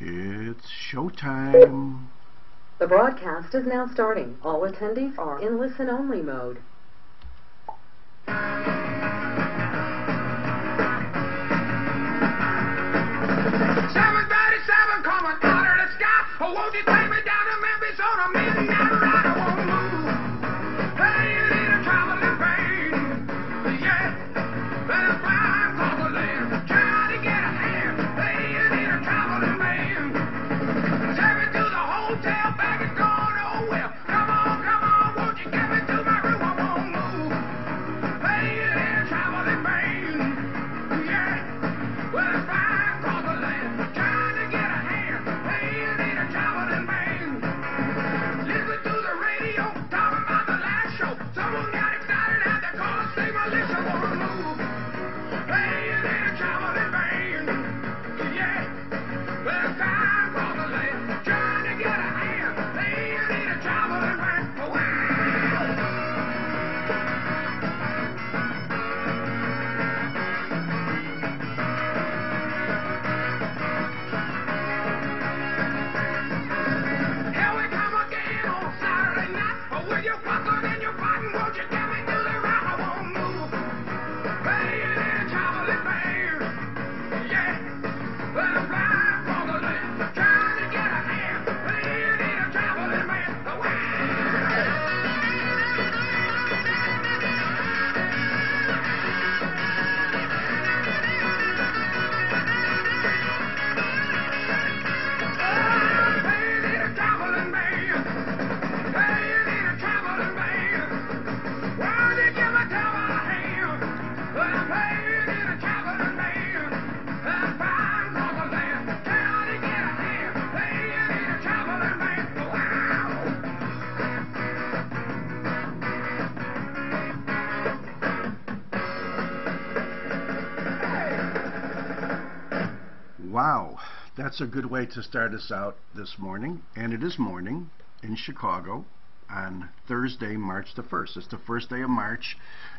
It's showtime. The broadcast is now starting. All attendees are in listen-only mode. That's a good way to start us out this morning. And it is morning in Chicago on Thursday, March the 1st. It's the first day of March.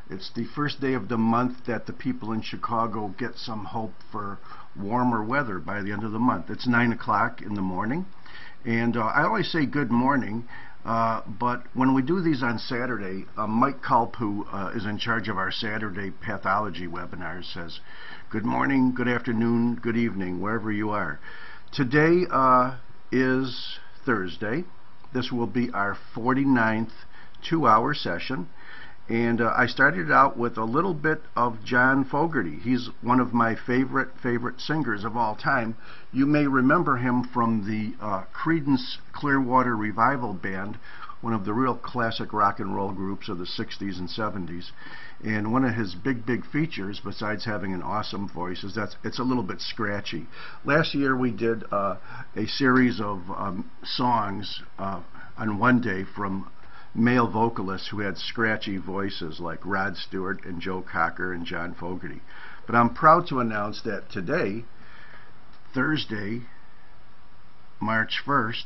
It's the first day of the month that the people in Chicago get some hope for warmer weather by the end of the month. It's 9 o'clock in the morning. And uh, I always say good morning, uh, but when we do these on Saturday, uh, Mike Culp, who uh, is in charge of our Saturday pathology webinars, says, Good morning, good afternoon, good evening, wherever you are. Today uh, is Thursday. This will be our 49th two hour session. And uh, I started out with a little bit of John Fogerty. He's one of my favorite, favorite singers of all time. You may remember him from the uh, Creedence Clearwater Revival Band, one of the real classic rock and roll groups of the 60s and 70s. And one of his big, big features, besides having an awesome voice, is that it's a little bit scratchy. Last year we did uh, a series of um, songs uh, on one day from male vocalists who had scratchy voices like Rod Stewart and Joe Cocker and John Fogerty. But I'm proud to announce that today, Thursday, March 1st,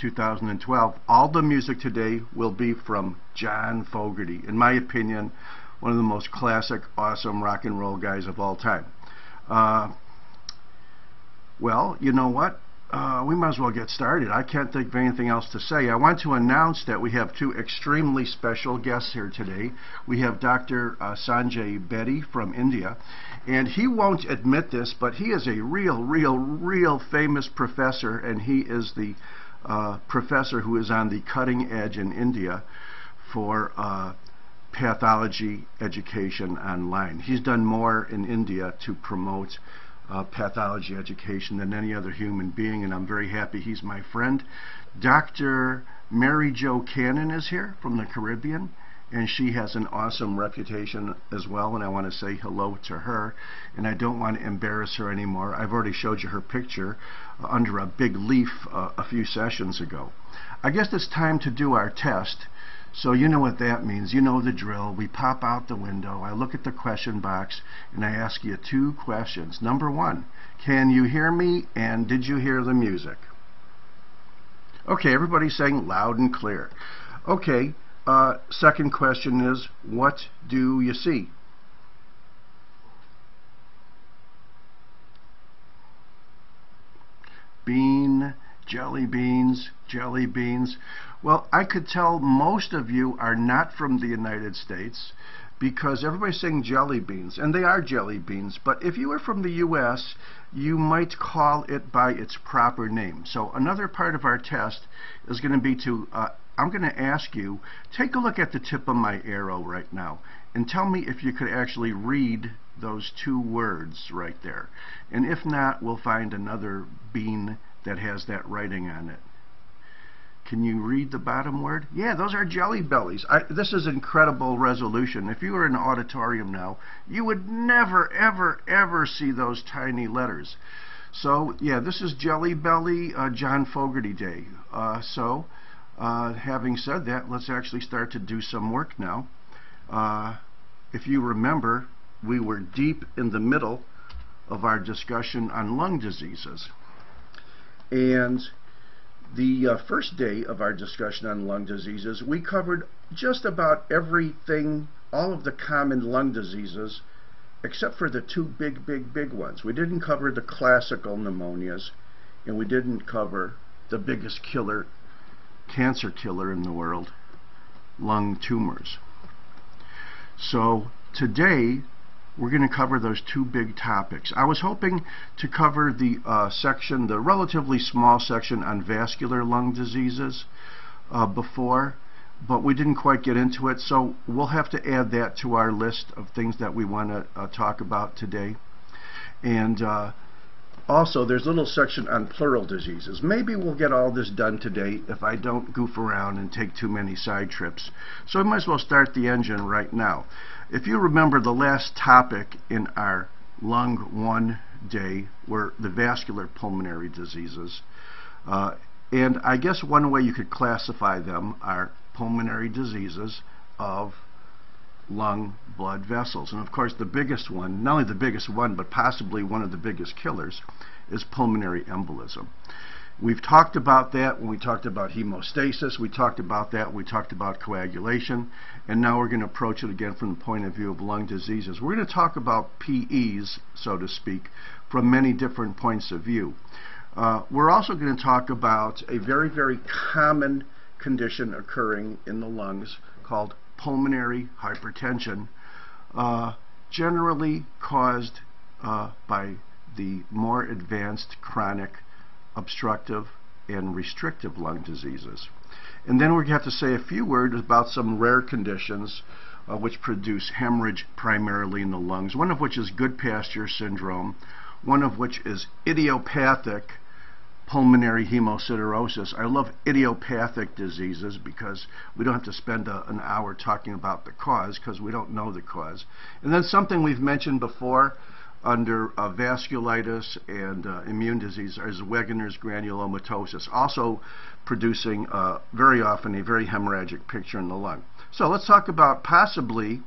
2012, all the music today will be from John Fogerty. In my opinion, one of the most classic, awesome rock and roll guys of all time. Uh, well, you know what? Uh, we might as well get started. I can't think of anything else to say. I want to announce that we have two extremely special guests here today. We have Dr. Uh, Sanjay Bedi from India, and he won't admit this, but he is a real, real, real famous professor, and he is the uh, professor who is on the cutting edge in India for uh, pathology education online. He's done more in India to promote uh, pathology education than any other human being, and I'm very happy he's my friend. Dr. Mary Jo Cannon is here from the Caribbean, and she has an awesome reputation as well, and I want to say hello to her, and I don't want to embarrass her anymore. I've already showed you her picture uh, under a big leaf uh, a few sessions ago. I guess it's time to do our test. So you know what that means. You know the drill. We pop out the window. I look at the question box and I ask you two questions. Number one, can you hear me and did you hear the music? Okay, everybody's saying loud and clear. Okay, uh, second question is, what do you see? Bean, jelly beans, jelly beans. Well, I could tell most of you are not from the United States because everybody's saying jelly beans, and they are jelly beans, but if you are from the U.S., you might call it by its proper name. So another part of our test is going to be to, uh, I'm going to ask you, take a look at the tip of my arrow right now, and tell me if you could actually read those two words right there. And if not, we'll find another bean that has that writing on it. Can you read the bottom word? Yeah, those are jelly bellies. I, this is incredible resolution. If you were in an auditorium now, you would never, ever, ever see those tiny letters. So, yeah, this is Jelly Belly uh, John Fogerty Day. Uh, so, uh, having said that, let's actually start to do some work now. Uh, if you remember, we were deep in the middle of our discussion on lung diseases. And the uh, first day of our discussion on lung diseases, we covered just about everything, all of the common lung diseases, except for the two big, big, big ones. We didn't cover the classical pneumonias, and we didn't cover the biggest killer, cancer killer in the world, lung tumors. So today, we're going to cover those two big topics. I was hoping to cover the uh, section, the relatively small section on vascular lung diseases uh, before, but we didn't quite get into it, so we'll have to add that to our list of things that we want to uh, talk about today. And uh, also, there's a little section on pleural diseases. Maybe we'll get all this done today if I don't goof around and take too many side trips. So I might as well start the engine right now. If you remember the last topic in our lung one day were the vascular pulmonary diseases. Uh, and I guess one way you could classify them are pulmonary diseases of lung blood vessels. And of course the biggest one, not only the biggest one, but possibly one of the biggest killers, is pulmonary embolism. We've talked about that when we talked about hemostasis, we talked about that when we talked about coagulation, and now we're going to approach it again from the point of view of lung diseases. We're going to talk about PEs, so to speak, from many different points of view. Uh, we're also going to talk about a very, very common condition occurring in the lungs called pulmonary hypertension, uh, generally caused uh, by the more advanced chronic obstructive and restrictive lung diseases. And then we have to say a few words about some rare conditions uh, which produce hemorrhage primarily in the lungs, one of which is Goodpasture syndrome, one of which is idiopathic pulmonary hemosiderosis. I love idiopathic diseases because we don't have to spend a, an hour talking about the cause because we don't know the cause. And then something we've mentioned before, under uh, vasculitis and uh, immune disease is Wegener's granulomatosis, also producing uh, very often a very hemorrhagic picture in the lung. So let's talk about possibly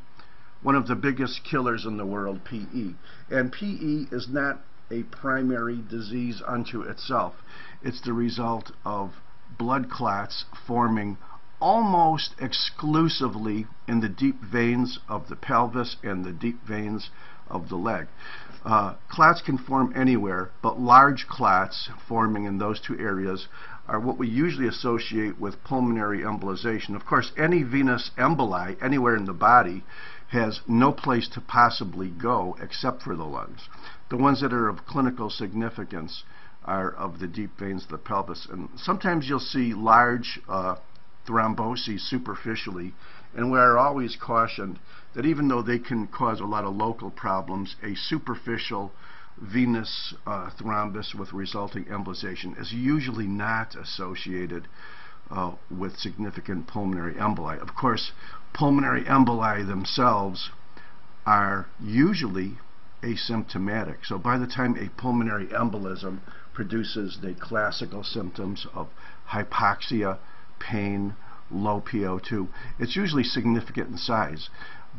one of the biggest killers in the world, PE. And PE is not a primary disease unto itself. It's the result of blood clots forming almost exclusively in the deep veins of the pelvis and the deep veins of the leg. Uh, clots can form anywhere, but large clots forming in those two areas are what we usually associate with pulmonary embolization. Of course, any venous emboli anywhere in the body has no place to possibly go except for the lungs. The ones that are of clinical significance are of the deep veins of the pelvis. And sometimes you'll see large uh, thromboses superficially, and we are always cautioned that even though they can cause a lot of local problems, a superficial venous uh, thrombus with resulting embolization is usually not associated uh, with significant pulmonary emboli. Of course, pulmonary emboli themselves are usually asymptomatic. So by the time a pulmonary embolism produces the classical symptoms of hypoxia, pain, low PO2, it's usually significant in size.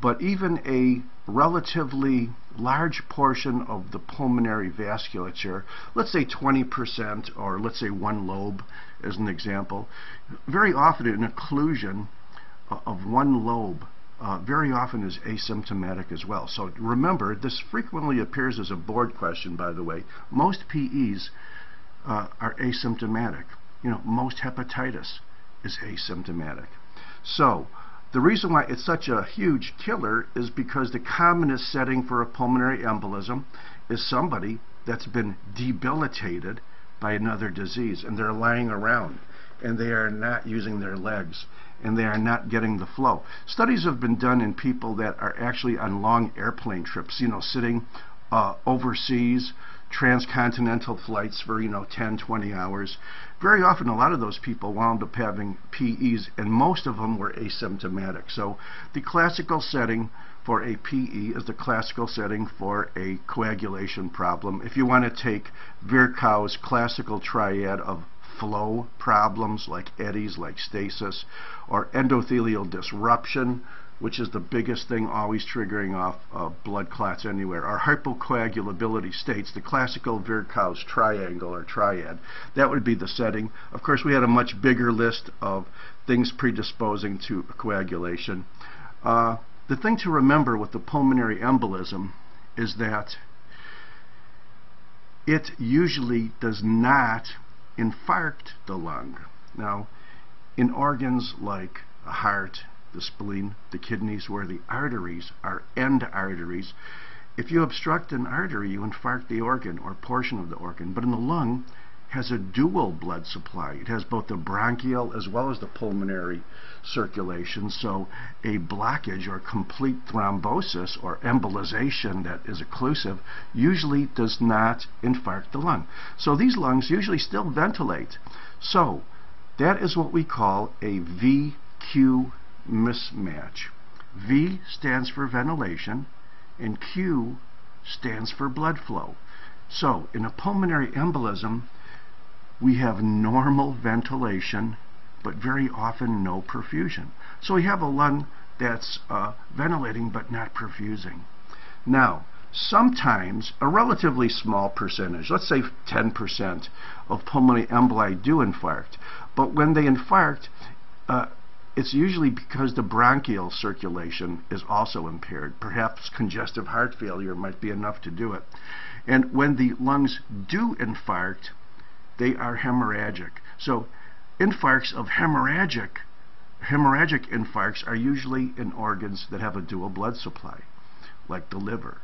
But even a relatively large portion of the pulmonary vasculature, let's say 20% or let's say one lobe as an example, very often an occlusion of one lobe uh, very often is asymptomatic as well. So remember, this frequently appears as a board question, by the way. Most PEs uh, are asymptomatic. you know, most hepatitis is asymptomatic. So, the reason why it's such a huge killer is because the commonest setting for a pulmonary embolism is somebody that's been debilitated by another disease and they're lying around and they are not using their legs and they are not getting the flow. Studies have been done in people that are actually on long airplane trips, you know, sitting uh, overseas, transcontinental flights for, you know, 10, 20 hours. Very often, a lot of those people wound up having PEs, and most of them were asymptomatic. So the classical setting for a PE is the classical setting for a coagulation problem. If you want to take Virchow's classical triad of flow problems like eddies, like stasis, or endothelial disruption, which is the biggest thing always triggering off uh, blood clots anywhere, or hypocoagulability states, the classical Virchow's triangle or triad. That would be the setting. Of course, we had a much bigger list of things predisposing to coagulation. Uh, the thing to remember with the pulmonary embolism is that it usually does not infarct the lung. Now, in organs like the heart, the spleen, the kidneys, where the arteries are end arteries, if you obstruct an artery, you infarct the organ or portion of the organ. But in the lung, has a dual blood supply. It has both the bronchial as well as the pulmonary circulation. So a blockage or complete thrombosis or embolization that is occlusive usually does not infarct the lung. So these lungs usually still ventilate. So that is what we call a VQ mismatch. V stands for ventilation and Q stands for blood flow. So in a pulmonary embolism, we have normal ventilation, but very often no perfusion. So we have a lung that's uh, ventilating but not perfusing. Now, sometimes a relatively small percentage, let's say 10% of pulmonary emboli do infarct, but when they infarct, uh, it's usually because the bronchial circulation is also impaired. Perhaps congestive heart failure might be enough to do it. And when the lungs do infarct, they are hemorrhagic. So infarcts of hemorrhagic hemorrhagic infarcts are usually in organs that have a dual blood supply, like the liver,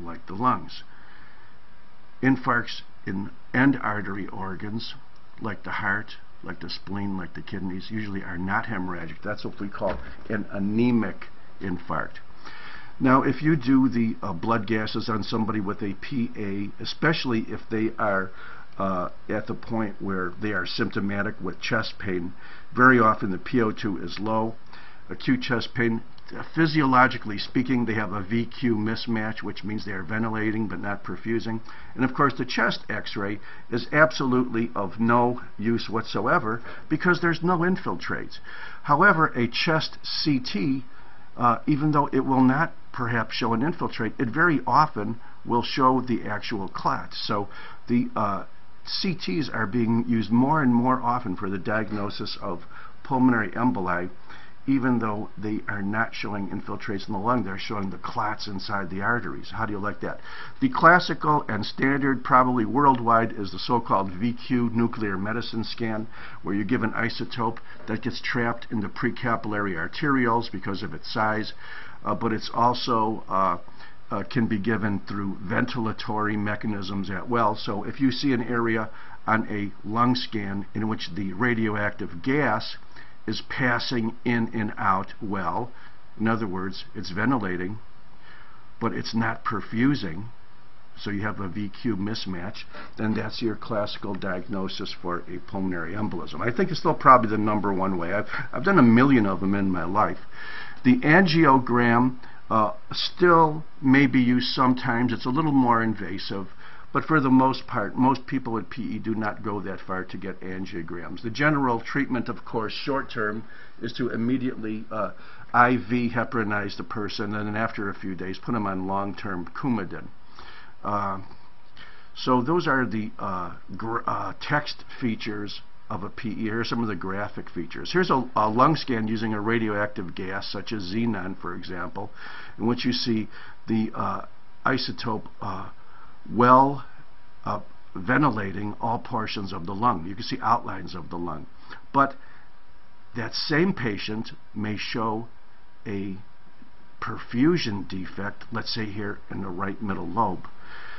like the lungs. Infarcts in end artery organs, like the heart, like the spleen, like the kidneys, usually are not hemorrhagic. That's what we call an anemic infarct. Now, if you do the uh, blood gases on somebody with a PA, especially if they are uh, at the point where they are symptomatic with chest pain. Very often the PO2 is low. Acute chest pain, physiologically speaking, they have a VQ mismatch, which means they are ventilating but not perfusing. And of course, the chest x-ray is absolutely of no use whatsoever because there's no infiltrates. However, a chest CT, uh, even though it will not perhaps show an infiltrate, it very often will show the actual clot. So the uh, CTs are being used more and more often for the diagnosis of pulmonary emboli, even though they are not showing infiltrates in the lung, they're showing the clots inside the arteries. How do you like that? The classical and standard, probably worldwide, is the so-called VQ nuclear medicine scan, where you give an isotope that gets trapped in the precapillary arterioles because of its size, uh, but it's also uh, uh, can be given through ventilatory mechanisms as well. So if you see an area on a lung scan in which the radioactive gas is passing in and out well, in other words, it's ventilating, but it's not perfusing, so you have a VQ mismatch, then that's your classical diagnosis for a pulmonary embolism. I think it's still probably the number one way. I've, I've done a million of them in my life. The angiogram uh, still may be used sometimes. It's a little more invasive. But for the most part, most people with PE do not go that far to get angiograms. The general treatment, of course, short term, is to immediately uh, IV heparinize the person and then after a few days put them on long-term Coumadin. Uh, so those are the uh, uh text features of a PE. Here are some of the graphic features. Here's a, a, lung scan using a radioactive gas, such as xenon, for example, in which you see the uh, isotope uh, well uh, ventilating all portions of the lung. You can see outlines of the lung. But that same patient may show a perfusion defect, let's say here in the right middle lobe.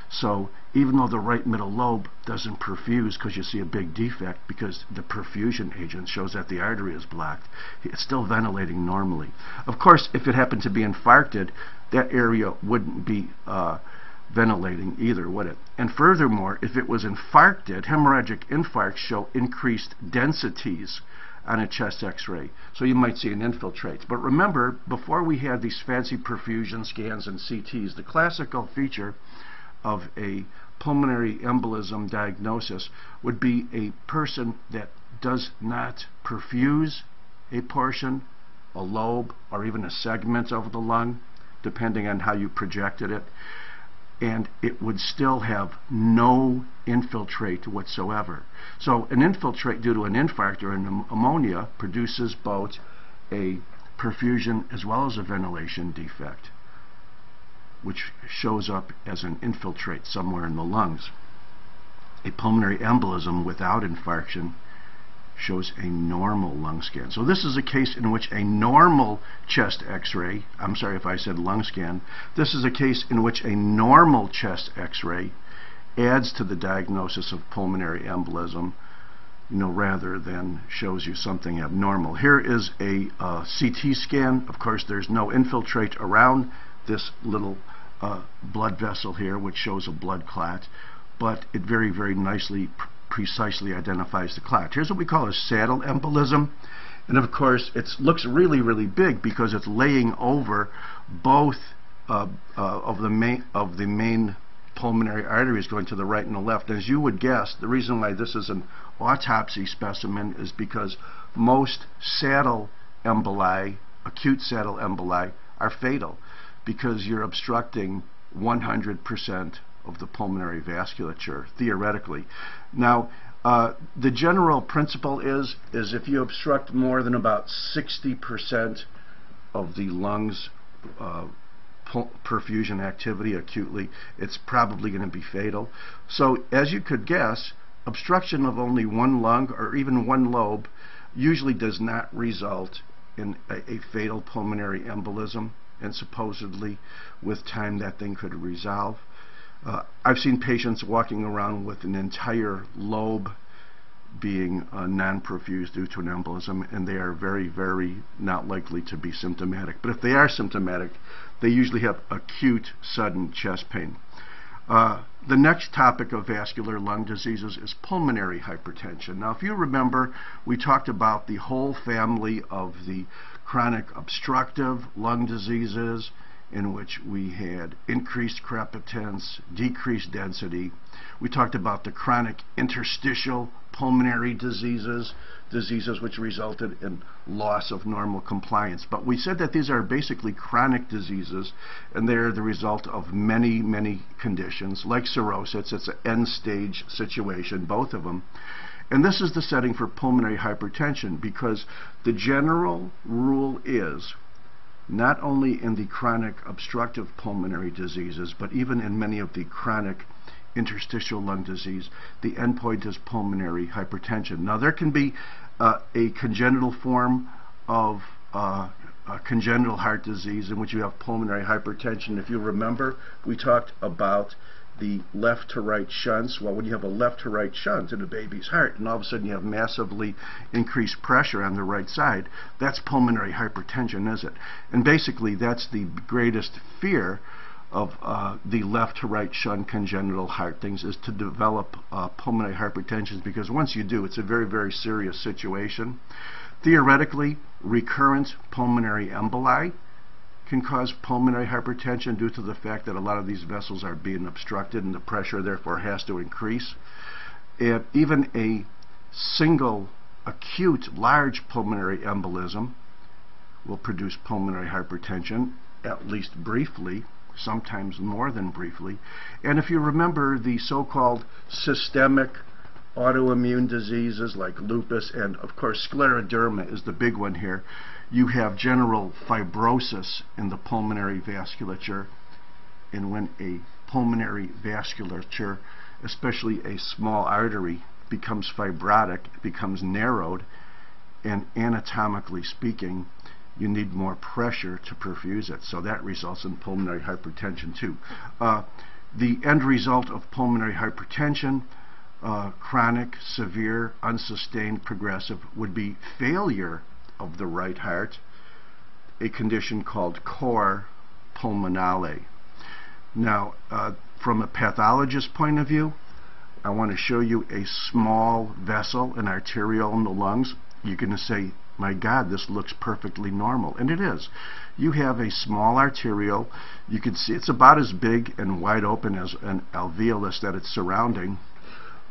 So even though the right middle lobe doesn't perfuse because you see a big defect because the perfusion agent shows that the artery is blocked, it's still ventilating normally. Of course, if it happened to be infarcted, that area wouldn't be uh, ventilating either, would it? And furthermore, if it was infarcted, hemorrhagic infarcts show increased densities on a chest x-ray. So you might see an infiltrate. But remember, before we had these fancy perfusion scans and CTs, the classical feature of a pulmonary embolism diagnosis would be a person that does not perfuse a portion, a lobe, or even a segment of the lung, depending on how you projected it and it would still have no infiltrate whatsoever. So an infiltrate due to an infarct or a pneumonia produces both a perfusion as well as a ventilation defect, which shows up as an infiltrate somewhere in the lungs. A pulmonary embolism without infarction shows a normal lung scan. So this is a case in which a normal chest x-ray, I'm sorry if I said lung scan, this is a case in which a normal chest x-ray adds to the diagnosis of pulmonary embolism, you know, rather than shows you something abnormal. Here is a uh, CT scan. Of course, there's no infiltrate around this little uh, blood vessel here, which shows a blood clot, but it very, very nicely precisely identifies the clot. Here's what we call a saddle embolism. And of course, it looks really, really big because it's laying over both uh, uh, of the main of the main pulmonary arteries going to the right and the left. As you would guess, the reason why this is an autopsy specimen is because most saddle emboli, acute saddle emboli, are fatal because you're obstructing 100% of the pulmonary vasculature, theoretically. Now, uh, the general principle is, is if you obstruct more than about 60% of the lungs uh, perfusion activity acutely, it's probably going to be fatal. So as you could guess, obstruction of only one lung or even one lobe usually does not result in a, a fatal pulmonary embolism and supposedly with time that thing could resolve. Uh, I've seen patients walking around with an entire lobe being uh, non-perfused due to an embolism, and they are very, very not likely to be symptomatic. But if they are symptomatic, they usually have acute, sudden chest pain. Uh, the next topic of vascular lung diseases is pulmonary hypertension. Now, if you remember, we talked about the whole family of the chronic obstructive lung diseases, in which we had increased crepitance, decreased density. We talked about the chronic interstitial pulmonary diseases, diseases which resulted in loss of normal compliance. But we said that these are basically chronic diseases, and they're the result of many, many conditions, like cirrhosis. It's an end-stage situation, both of them. And this is the setting for pulmonary hypertension because the general rule is not only in the chronic obstructive pulmonary diseases, but even in many of the chronic interstitial lung disease, the endpoint is pulmonary hypertension. Now, there can be uh, a congenital form of uh, congenital heart disease in which you have pulmonary hypertension. If you remember, we talked about the left to right shunts. Well, when you have a left to right shunt in a baby's heart, and all of a sudden you have massively increased pressure on the right side, that's pulmonary hypertension, is it? And basically, that's the greatest fear of uh, the left to right shunt congenital heart things is to develop uh, pulmonary hypertension because once you do, it's a very, very serious situation. Theoretically, recurrent pulmonary emboli can cause pulmonary hypertension due to the fact that a lot of these vessels are being obstructed and the pressure therefore has to increase. And even a single acute large pulmonary embolism will produce pulmonary hypertension, at least briefly, sometimes more than briefly. And if you remember the so-called systemic autoimmune diseases like lupus and of course scleroderma is the big one here you have general fibrosis in the pulmonary vasculature. And when a pulmonary vasculature especially a small artery, becomes fibrotic, becomes narrowed, and anatomically speaking, you need more pressure to perfuse it. So that results in pulmonary hypertension too. Uh, the end result of pulmonary hypertension, uh, chronic, severe, unsustained, progressive, would be failure of the right heart, a condition called cor pulmonale. Now, uh, from a pathologist's point of view, I want to show you a small vessel, an arteriole in the lungs. You're going to say, my God, this looks perfectly normal. And it is. You have a small arteriole. You can see it's about as big and wide open as an alveolus that it's surrounding.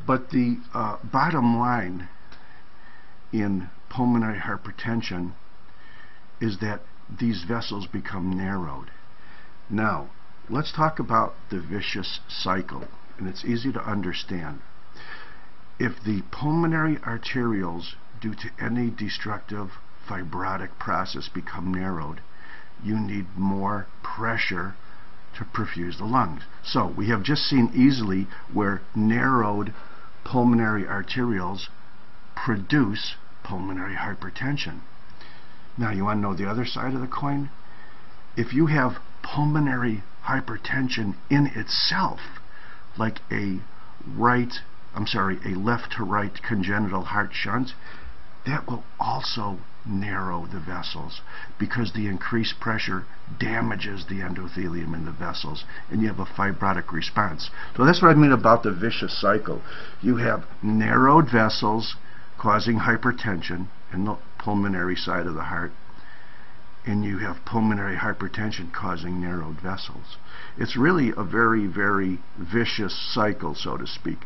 But the uh, bottom line in pulmonary hypertension is that these vessels become narrowed. Now, let's talk about the vicious cycle, and it's easy to understand. If the pulmonary arterioles, due to any destructive fibrotic process, become narrowed, you need more pressure to perfuse the lungs. So we have just seen easily where narrowed pulmonary arterioles produce pulmonary hypertension. Now you want to know the other side of the coin? If you have pulmonary hypertension in itself, like a right, I'm sorry, a left to right congenital heart shunt, that will also narrow the vessels because the increased pressure damages the endothelium in the vessels and you have a fibrotic response. So that's what I mean about the vicious cycle. You have narrowed vessels causing hypertension in the pulmonary side of the heart and you have pulmonary hypertension causing narrowed vessels. It's really a very, very vicious cycle, so to speak.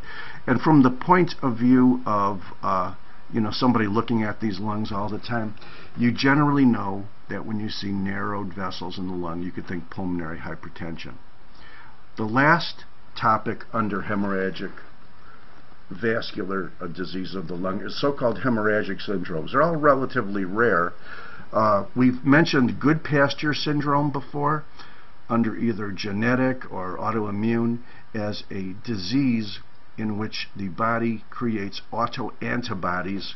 And from the point of view of uh, you know somebody looking at these lungs all the time, you generally know that when you see narrowed vessels in the lung, you could think pulmonary hypertension. The last topic under hemorrhagic vascular uh, disease of the lung so-called hemorrhagic syndromes. They're all relatively rare, uh, we've mentioned Goodpasture syndrome before under either genetic or autoimmune as a disease in which the body creates autoantibodies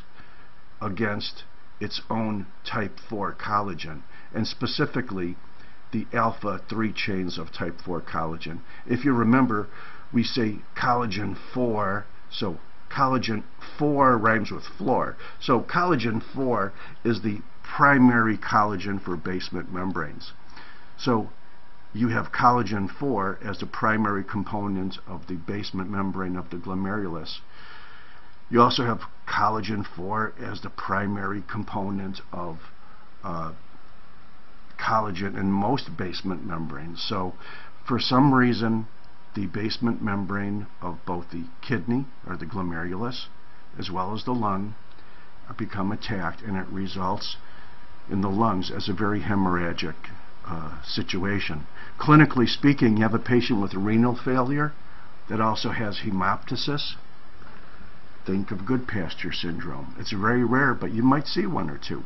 against its own type 4 collagen and specifically the alpha 3 chains of type 4 collagen. If you remember, we say collagen 4, so collagen 4 rhymes with floor. So collagen 4 is the primary collagen for basement membranes. So you have collagen 4 as the primary component of the basement membrane of the glomerulus. You also have collagen 4 as the primary component of uh, collagen in most basement membranes. So for some reason the basement membrane of both the kidney or the glomerulus as well as the lung become attacked and it results in the lungs as a very hemorrhagic uh, situation. Clinically speaking, you have a patient with renal failure that also has hemoptysis. Think of Goodpasture syndrome. It's very rare, but you might see one or two.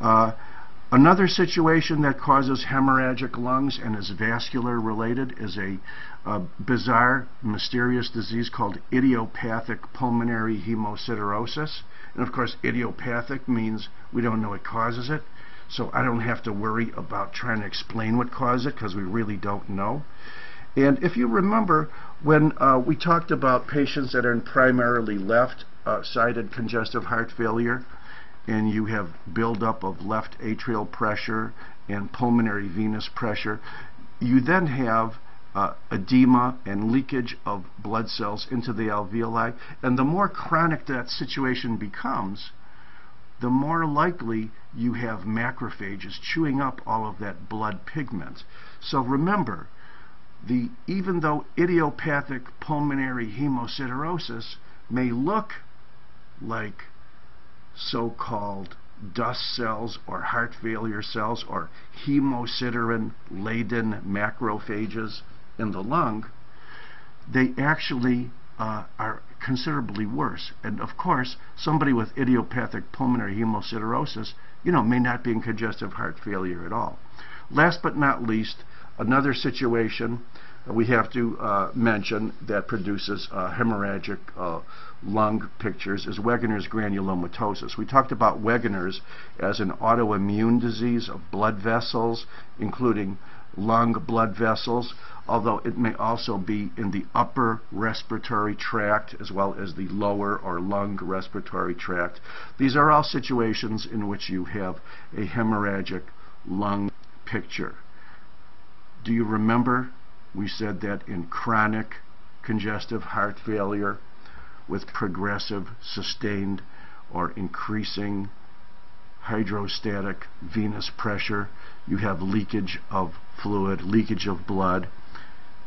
Uh, Another situation that causes hemorrhagic lungs and is vascular related is a, a, bizarre, mysterious disease called idiopathic pulmonary hemosiderosis. And of course, idiopathic means we don't know what causes it. So I don't have to worry about trying to explain what causes it because we really don't know. And if you remember, when uh, we talked about patients that are in primarily left-sided uh, congestive heart failure, and you have buildup of left atrial pressure and pulmonary venous pressure, you then have uh, edema and leakage of blood cells into the alveoli. And the more chronic that situation becomes, the more likely you have macrophages chewing up all of that blood pigment. So remember, the, even though idiopathic pulmonary hemosiderosis may look like so-called dust cells or heart failure cells or hemosiderin-laden macrophages in the lung, they actually uh, are considerably worse. And of course, somebody with idiopathic pulmonary hemosiderosis, you know, may not be in congestive heart failure at all. Last but not least, another situation we have to uh, mention that produces uh, hemorrhagic uh, lung pictures is Wegener's granulomatosis. We talked about Wegener's as an autoimmune disease of blood vessels, including lung blood vessels, although it may also be in the upper respiratory tract as well as the lower or lung respiratory tract. These are all situations in which you have a hemorrhagic lung picture. Do you remember we said that in chronic congestive heart failure with progressive, sustained, or increasing hydrostatic venous pressure, you have leakage of fluid, leakage of blood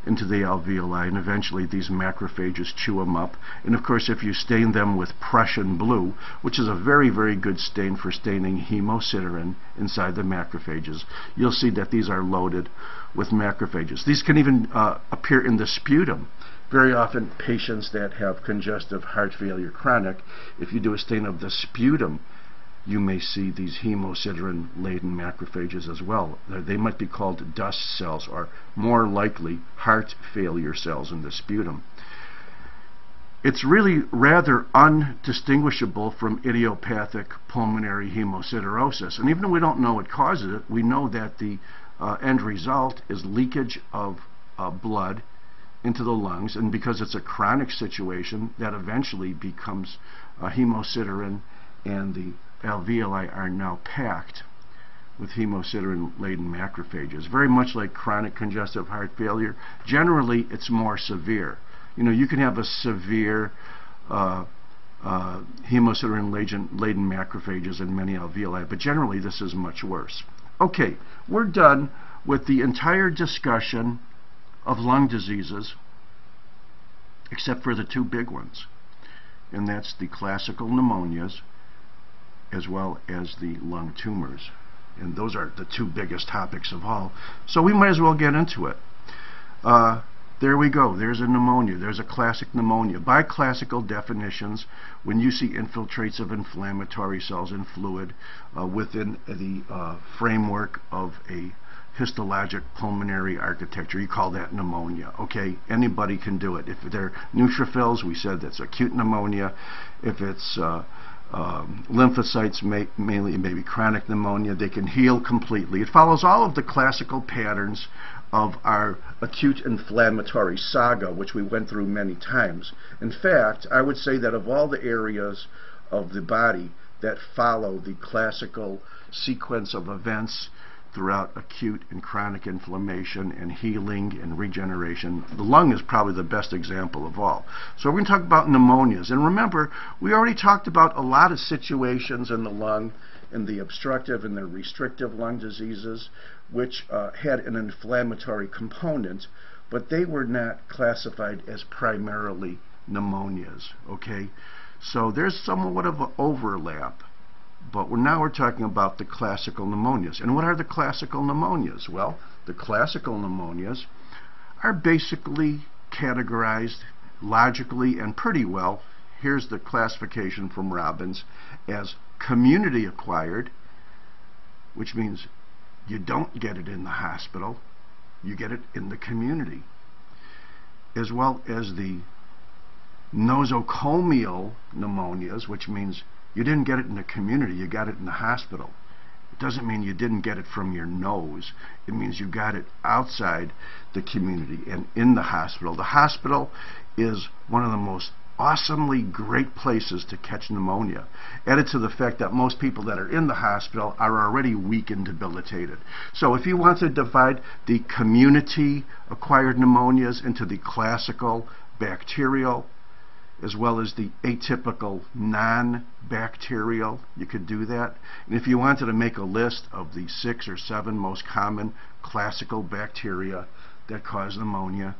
into the alveoli, and eventually these macrophages chew them up. And of course, if you stain them with Prussian blue, which is a very, very good stain for staining hemosiderin inside the macrophages, you'll see that these are loaded with macrophages. These can even uh, appear in the sputum. Very often, patients that have congestive heart failure chronic, if you do a stain of the sputum, you may see these hemosiderin-laden macrophages as well. They might be called dust cells, or more likely heart failure cells in the sputum. It's really rather undistinguishable from idiopathic pulmonary hemosiderosis. And even though we don't know what causes it, we know that the uh, end result is leakage of uh, blood into the lungs, and because it's a chronic situation, that eventually becomes uh, hemosiderin, and the alveoli are now packed with hemosiderin-laden macrophages. Very much like chronic congestive heart failure, generally it's more severe. You know, you can have a severe uh, uh, hemosiderin-laden macrophages in many alveoli, but generally this is much worse. Okay, we're done with the entire discussion of lung diseases, except for the two big ones, and that's the classical pneumonias as well as the lung tumors. And those are the two biggest topics of all. So we might as well get into it. Uh, there we go. There's a pneumonia. There's a classic pneumonia. By classical definitions, when you see infiltrates of inflammatory cells in fluid uh, within the uh, framework of a histologic pulmonary architecture, you call that pneumonia. Okay, anybody can do it. If they're neutrophils, we said that's acute pneumonia. If it's uh, um, lymphocytes, may, mainly maybe chronic pneumonia, they can heal completely. It follows all of the classical patterns of our acute inflammatory saga, which we went through many times. In fact, I would say that of all the areas of the body that follow the classical sequence of events throughout acute and chronic inflammation and healing and regeneration. The lung is probably the best example of all. So we're going to talk about pneumonias. And remember, we already talked about a lot of situations in the lung in the obstructive and the restrictive lung diseases, which uh, had an inflammatory component, but they were not classified as primarily pneumonias. Okay, so there's somewhat of an overlap. But we're, now we're talking about the classical pneumonias. And what are the classical pneumonias? Well, the classical pneumonias are basically categorized logically and pretty well. Here's the classification from Robbins as community acquired, which means you don't get it in the hospital, you get it in the community, as well as the nosocomial pneumonias, which means you didn't get it in the community, you got it in the hospital. It doesn't mean you didn't get it from your nose. It means you got it outside the community and in the hospital. The hospital is one of the most awesomely great places to catch pneumonia. Added to the fact that most people that are in the hospital are already weak and debilitated. So if you want to divide the community acquired pneumonias into the classical bacterial as well as the atypical non-bacterial, you could do that. And if you wanted to make a list of the six or seven most common classical bacteria that cause pneumonia,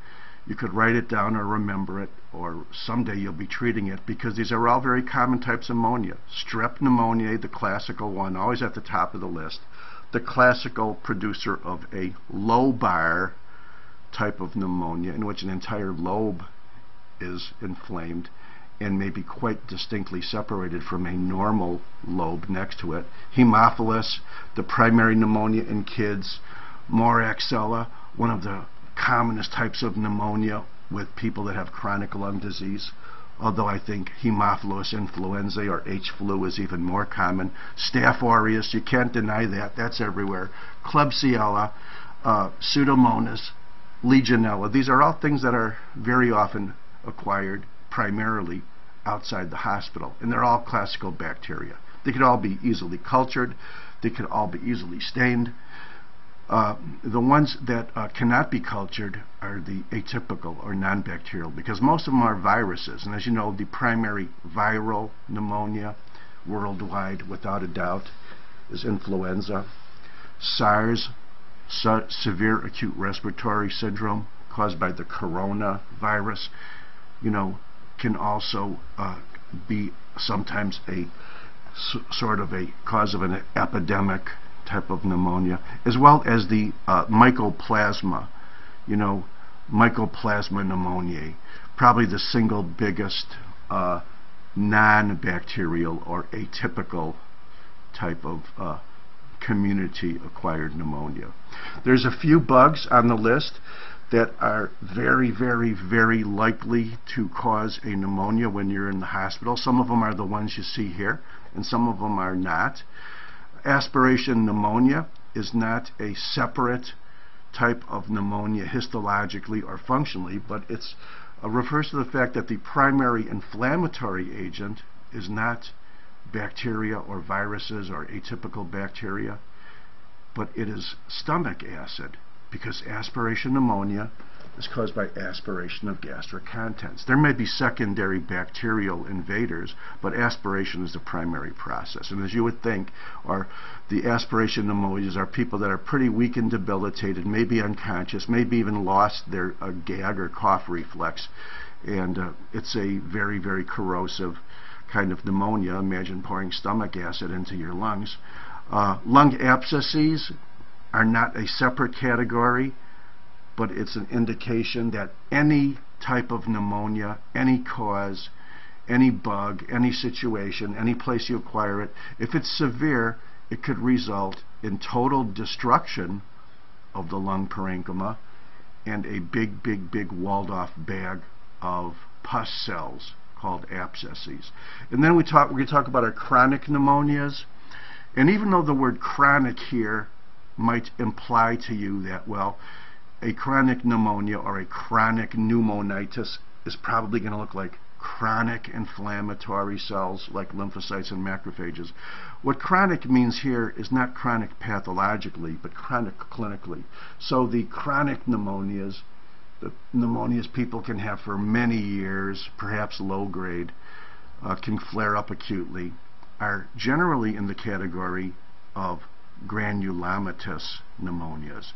you could write it down or remember it, or someday you'll be treating it because these are all very common types of pneumonia. Strep pneumonia, the classical one, always at the top of the list. The classical producer of a lobar type of pneumonia in which an entire lobe is inflamed and may be quite distinctly separated from a normal lobe next to it. Haemophilus, the primary pneumonia in kids. Moraxella, one of the commonest types of pneumonia with people that have chronic lung disease. Although I think Haemophilus influenzae or H. flu is even more common. Staph aureus, you can't deny that. That's everywhere. Klebsiella, uh, Pseudomonas, Legionella. These are all things that are very often acquired primarily outside the hospital. And they're all classical bacteria. They could all be easily cultured. They could all be easily stained. Uh, the ones that uh, cannot be cultured are the atypical or non-bacterial because most of them are viruses. And as you know, the primary viral pneumonia worldwide, without a doubt, is influenza. SARS, se severe acute respiratory syndrome caused by the coronavirus, you know, can also uh, be sometimes a sort of a cause of an epidemic type of pneumonia, as well as the uh, mycoplasma, you know, mycoplasma pneumoniae, probably the single biggest uh, non-bacterial or atypical type of uh, community-acquired pneumonia. There's a few bugs on the list that are very, very, very likely to cause a pneumonia when you're in the hospital. Some of them are the ones you see here, and some of them are not. Aspiration pneumonia is not a separate type of pneumonia histologically or functionally, but it uh, refers to the fact that the primary inflammatory agent is not bacteria or viruses or atypical bacteria, but it is stomach acid because aspiration pneumonia is caused by aspiration of gastric contents. There may be secondary bacterial invaders, but aspiration is the primary process. And as you would think, or the aspiration pneumonias are people that are pretty weak and debilitated, maybe unconscious, maybe even lost their uh, gag or cough reflex. And uh, it's a very, very corrosive kind of pneumonia. Imagine pouring stomach acid into your lungs. Uh, lung abscesses are not a separate category, but it's an indication that any type of pneumonia, any cause, any bug, any situation, any place you acquire it, if it's severe, it could result in total destruction of the lung parenchyma and a big, big, big walled off bag of pus cells called abscesses. And then we talk, we're going to talk about our chronic pneumonias. And even though the word chronic here might imply to you that, well, a chronic pneumonia or a chronic pneumonitis is probably going to look like chronic inflammatory cells like lymphocytes and macrophages. What chronic means here is not chronic pathologically, but chronic clinically. So the chronic pneumonias, the pneumonias people can have for many years, perhaps low grade, uh, can flare up acutely, are generally in the category of granulomatous pneumonias,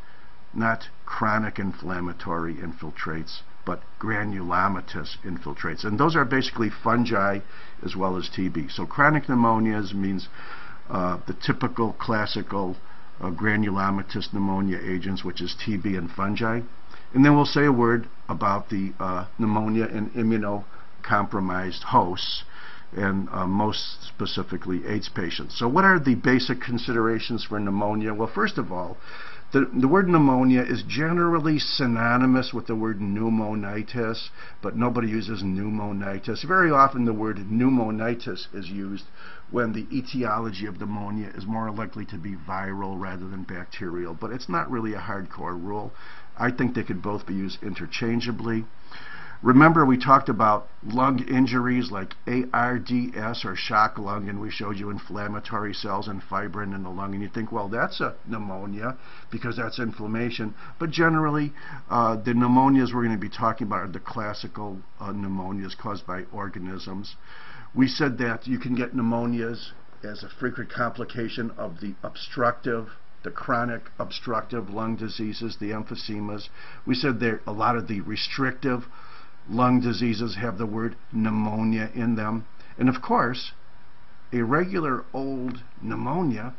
not chronic inflammatory infiltrates, but granulomatous infiltrates. And those are basically fungi as well as TB. So chronic pneumonias means uh, the typical classical uh, granulomatous pneumonia agents, which is TB and fungi. And then we'll say a word about the uh, pneumonia in immunocompromised hosts, and uh, most specifically AIDS patients. So what are the basic considerations for pneumonia? Well, first of all, the, the word pneumonia is generally synonymous with the word pneumonitis, but nobody uses pneumonitis. Very often the word pneumonitis is used when the etiology of pneumonia is more likely to be viral rather than bacterial, but it's not really a hardcore rule. I think they could both be used interchangeably. Remember we talked about lung injuries like ARDS or shock lung and we showed you inflammatory cells and fibrin in the lung and you think well that's a pneumonia because that's inflammation but generally uh, the pneumonias we're going to be talking about are the classical uh, pneumonias caused by organisms. We said that you can get pneumonias as a frequent complication of the obstructive the chronic obstructive lung diseases, the emphysemas. We said there a lot of the restrictive lung diseases have the word pneumonia in them. And of course, a regular old pneumonia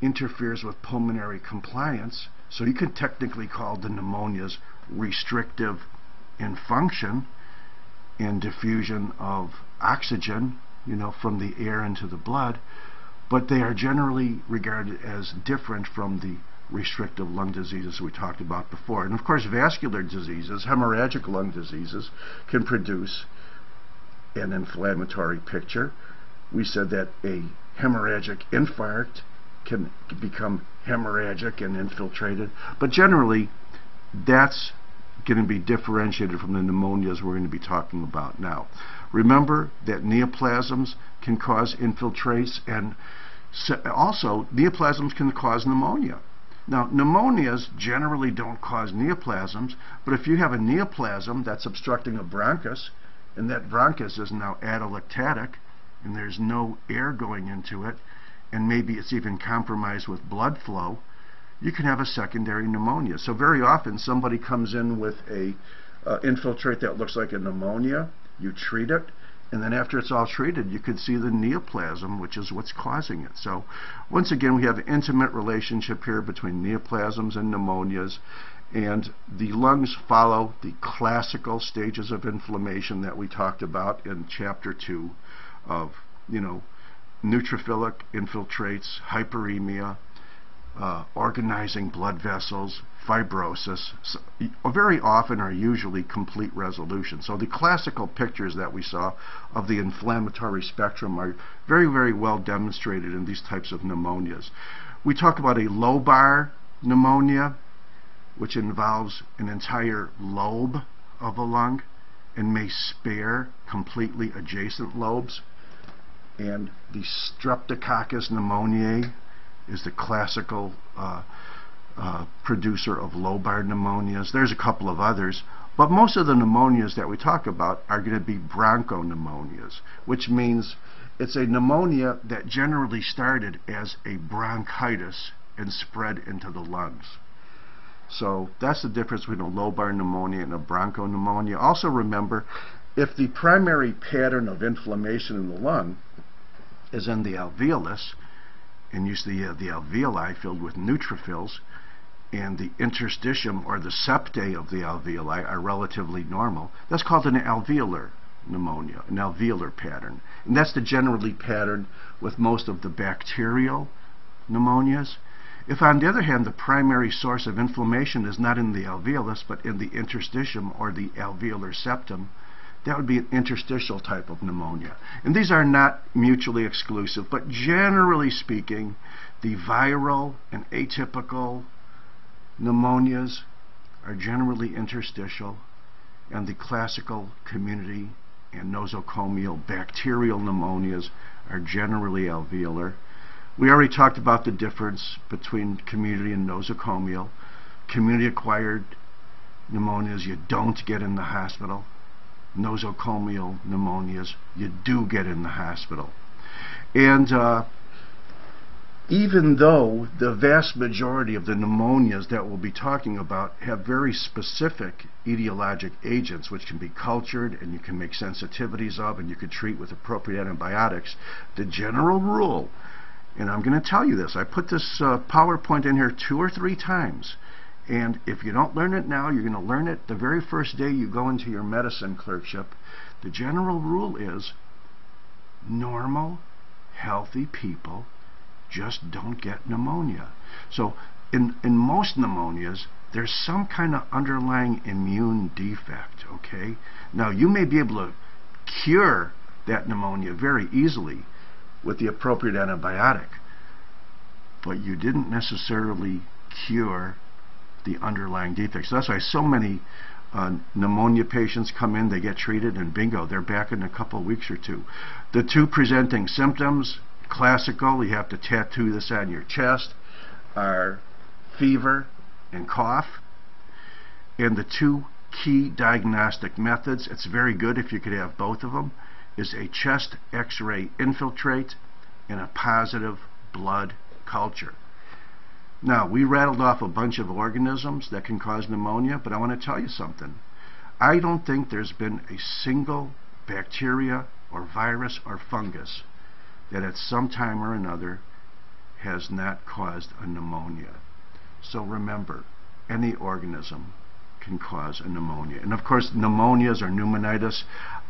interferes with pulmonary compliance, so you can technically call the pneumonias restrictive in function and diffusion of oxygen, you know, from the air into the blood, but they are generally regarded as different from the restrictive lung diseases we talked about before. And of course, vascular diseases, hemorrhagic lung diseases, can produce an inflammatory picture. We said that a hemorrhagic infarct can become hemorrhagic and infiltrated, but generally that's going to be differentiated from the pneumonias we're going to be talking about now. Remember that neoplasms can cause infiltrates and also neoplasms can cause pneumonia. Now, pneumonias generally don't cause neoplasms, but if you have a neoplasm that's obstructing a bronchus, and that bronchus is now atelectatic, and there's no air going into it, and maybe it's even compromised with blood flow, you can have a secondary pneumonia. So very often somebody comes in with a uh, infiltrate that looks like a pneumonia, you treat it, and then after it's all treated, you can see the neoplasm, which is what's causing it. So once again, we have an intimate relationship here between neoplasms and pneumonias, and the lungs follow the classical stages of inflammation that we talked about in chapter 2 of, you know, neutrophilic infiltrates, hyperemia, uh, organizing blood vessels, fibrosis, so, very often are usually complete resolution. So the classical pictures that we saw of the inflammatory spectrum are very, very well demonstrated in these types of pneumonias. We talk about a lobar pneumonia, which involves an entire lobe of a lung and may spare completely adjacent lobes. And the Streptococcus pneumoniae is the classical uh, uh, producer of lobar pneumonias. There's a couple of others, but most of the pneumonias that we talk about are going to be bronchopneumonias, which means it's a pneumonia that generally started as a bronchitis and spread into the lungs. So that's the difference between a lobar pneumonia and a bronchopneumonia. Also remember, if the primary pattern of inflammation in the lung is in the alveolus, and you see the alveoli filled with neutrophils, and the interstitium or the septae of the alveoli are relatively normal. That's called an alveolar pneumonia, an alveolar pattern. And that's the generally pattern with most of the bacterial pneumonias. If on the other hand the primary source of inflammation is not in the alveolus but in the interstitium or the alveolar septum, that would be an interstitial type of pneumonia. And these are not mutually exclusive, but generally speaking, the viral and atypical pneumonias are generally interstitial, and the classical community and nosocomial bacterial pneumonias are generally alveolar. We already talked about the difference between community and nosocomial. Community acquired pneumonias you don't get in the hospital nosocomial pneumonias you do get in the hospital. And uh, even though the vast majority of the pneumonias that we'll be talking about have very specific etiologic agents which can be cultured and you can make sensitivities of and you can treat with appropriate antibiotics, the general rule, and I'm going to tell you this, I put this uh, PowerPoint in here two or three times, and if you don't learn it now, you're going to learn it the very first day you go into your medicine clerkship. The general rule is normal, healthy people just don't get pneumonia. So in, in most pneumonias, there's some kind of underlying immune defect, okay? Now, you may be able to cure that pneumonia very easily with the appropriate antibiotic, but you didn't necessarily cure the underlying defect. So that's why so many uh, pneumonia patients come in, they get treated, and bingo, they're back in a couple weeks or two. The two presenting symptoms, classical, you have to tattoo this on your chest, are fever and cough. And the two key diagnostic methods, it's very good if you could have both of them, is a chest x-ray infiltrate and a positive blood culture. Now, we rattled off a bunch of organisms that can cause pneumonia, but I want to tell you something. I don't think there's been a single bacteria or virus or fungus that at some time or another has not caused a pneumonia. So remember, any organism can cause a pneumonia. And of course, pneumonias or pneumonitis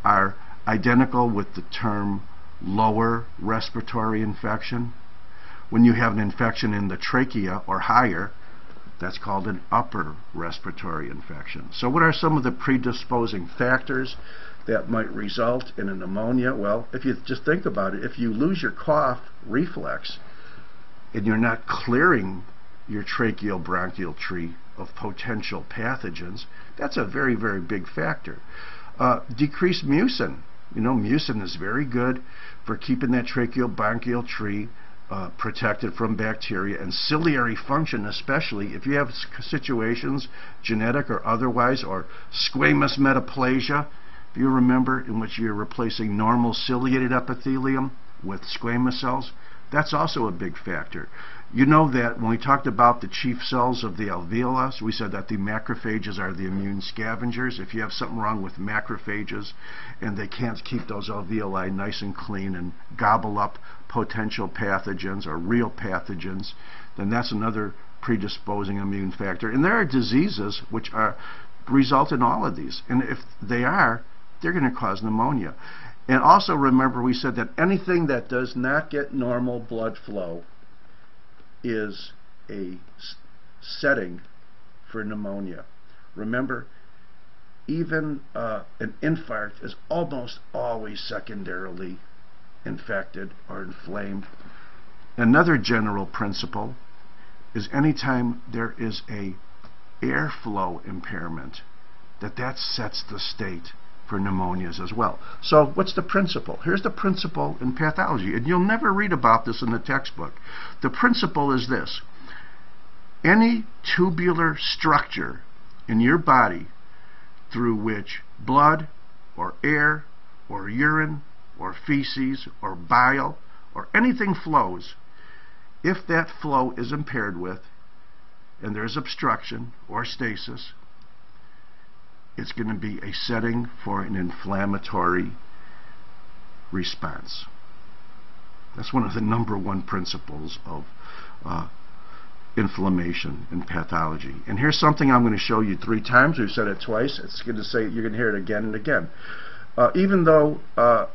are identical with the term lower respiratory infection when you have an infection in the trachea or higher, That's called an upper respiratory infection. So what are some of the predisposing factors that might result in a pneumonia? Well, if you just think about it, if you lose your cough reflex and you're not clearing your tracheal bronchial tree of potential pathogens, that's a very, very big factor. Uh, decreased mucin. You know, mucin is very good for keeping that tracheal bronchial tree uh, protected from bacteria and ciliary function especially if you have situations genetic or otherwise or squamous metaplasia if you remember in which you're replacing normal ciliated epithelium with squamous cells that's also a big factor you know that when we talked about the chief cells of the alveolus, we said that the macrophages are the immune scavengers. If you have something wrong with macrophages and they can't keep those alveoli nice and clean and gobble up potential pathogens or real pathogens, then that's another predisposing immune factor. And there are diseases which are result in all of these. And if they are, they're going to cause pneumonia. And also remember we said that anything that does not get normal blood flow is a setting for pneumonia. Remember, even uh, an infarct is almost always secondarily infected or inflamed. Another general principle is anytime there is a airflow impairment, that that sets the state for pneumonias as well. So what's the principle? Here's the principle in pathology, and you'll never read about this in the textbook. The principle is this. Any tubular structure in your body through which blood or air or urine or feces or bile or anything flows, if that flow is impaired with and there's obstruction or stasis, it's going to be a setting for an inflammatory response. That's one of the number one principles of uh, inflammation and pathology. And here's something I'm going to show you three times. We've said it twice. It's going to say you're going to hear it again and again. Uh, even though uh,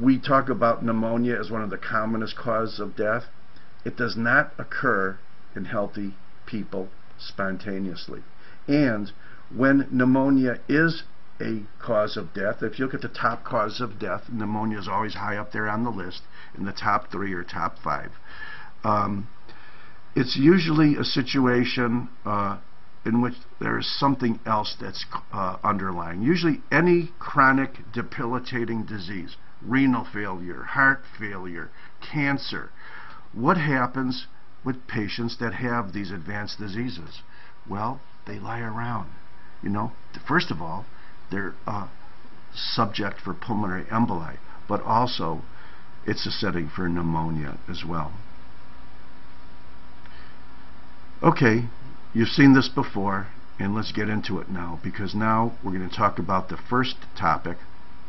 we talk about pneumonia as one of the commonest causes of death, it does not occur in healthy people spontaneously. And when pneumonia is a cause of death, if you look at the top causes of death, pneumonia is always high up there on the list in the top three or top five. Um, it's usually a situation uh, in which there is something else that's uh, underlying. Usually any chronic debilitating disease, renal failure, heart failure, cancer. What happens with patients that have these advanced diseases? Well, they lie around. You know, first of all, they're uh, subject for pulmonary emboli, but also it's a setting for pneumonia as well. Okay, you've seen this before, and let's get into it now, because now we're going to talk about the first topic,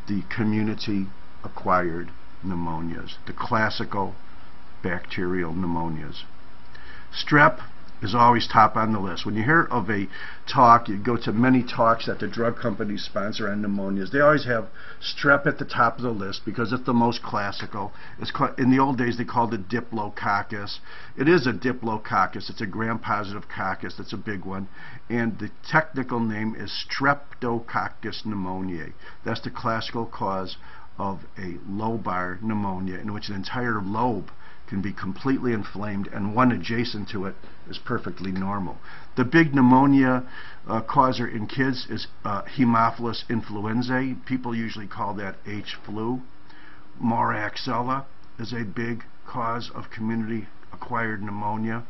the community acquired pneumonias, the classical bacterial pneumonias. Strep is always top on the list. When you hear of a talk, you go to many talks that the drug companies sponsor on pneumonias. They always have strep at the top of the list because it's the most classical. It's in the old days they called it diplococcus. It is a diplococcus. It's a gram-positive coccus. That's a big one. And the technical name is Streptococcus pneumoniae. That's the classical cause of a lobar pneumonia in which an entire lobe can be completely inflamed and one adjacent to it is perfectly normal. The big pneumonia uh, causer in kids is uh, Haemophilus influenzae. People usually call that H flu. Moraxella is a big cause of community acquired pneumonia.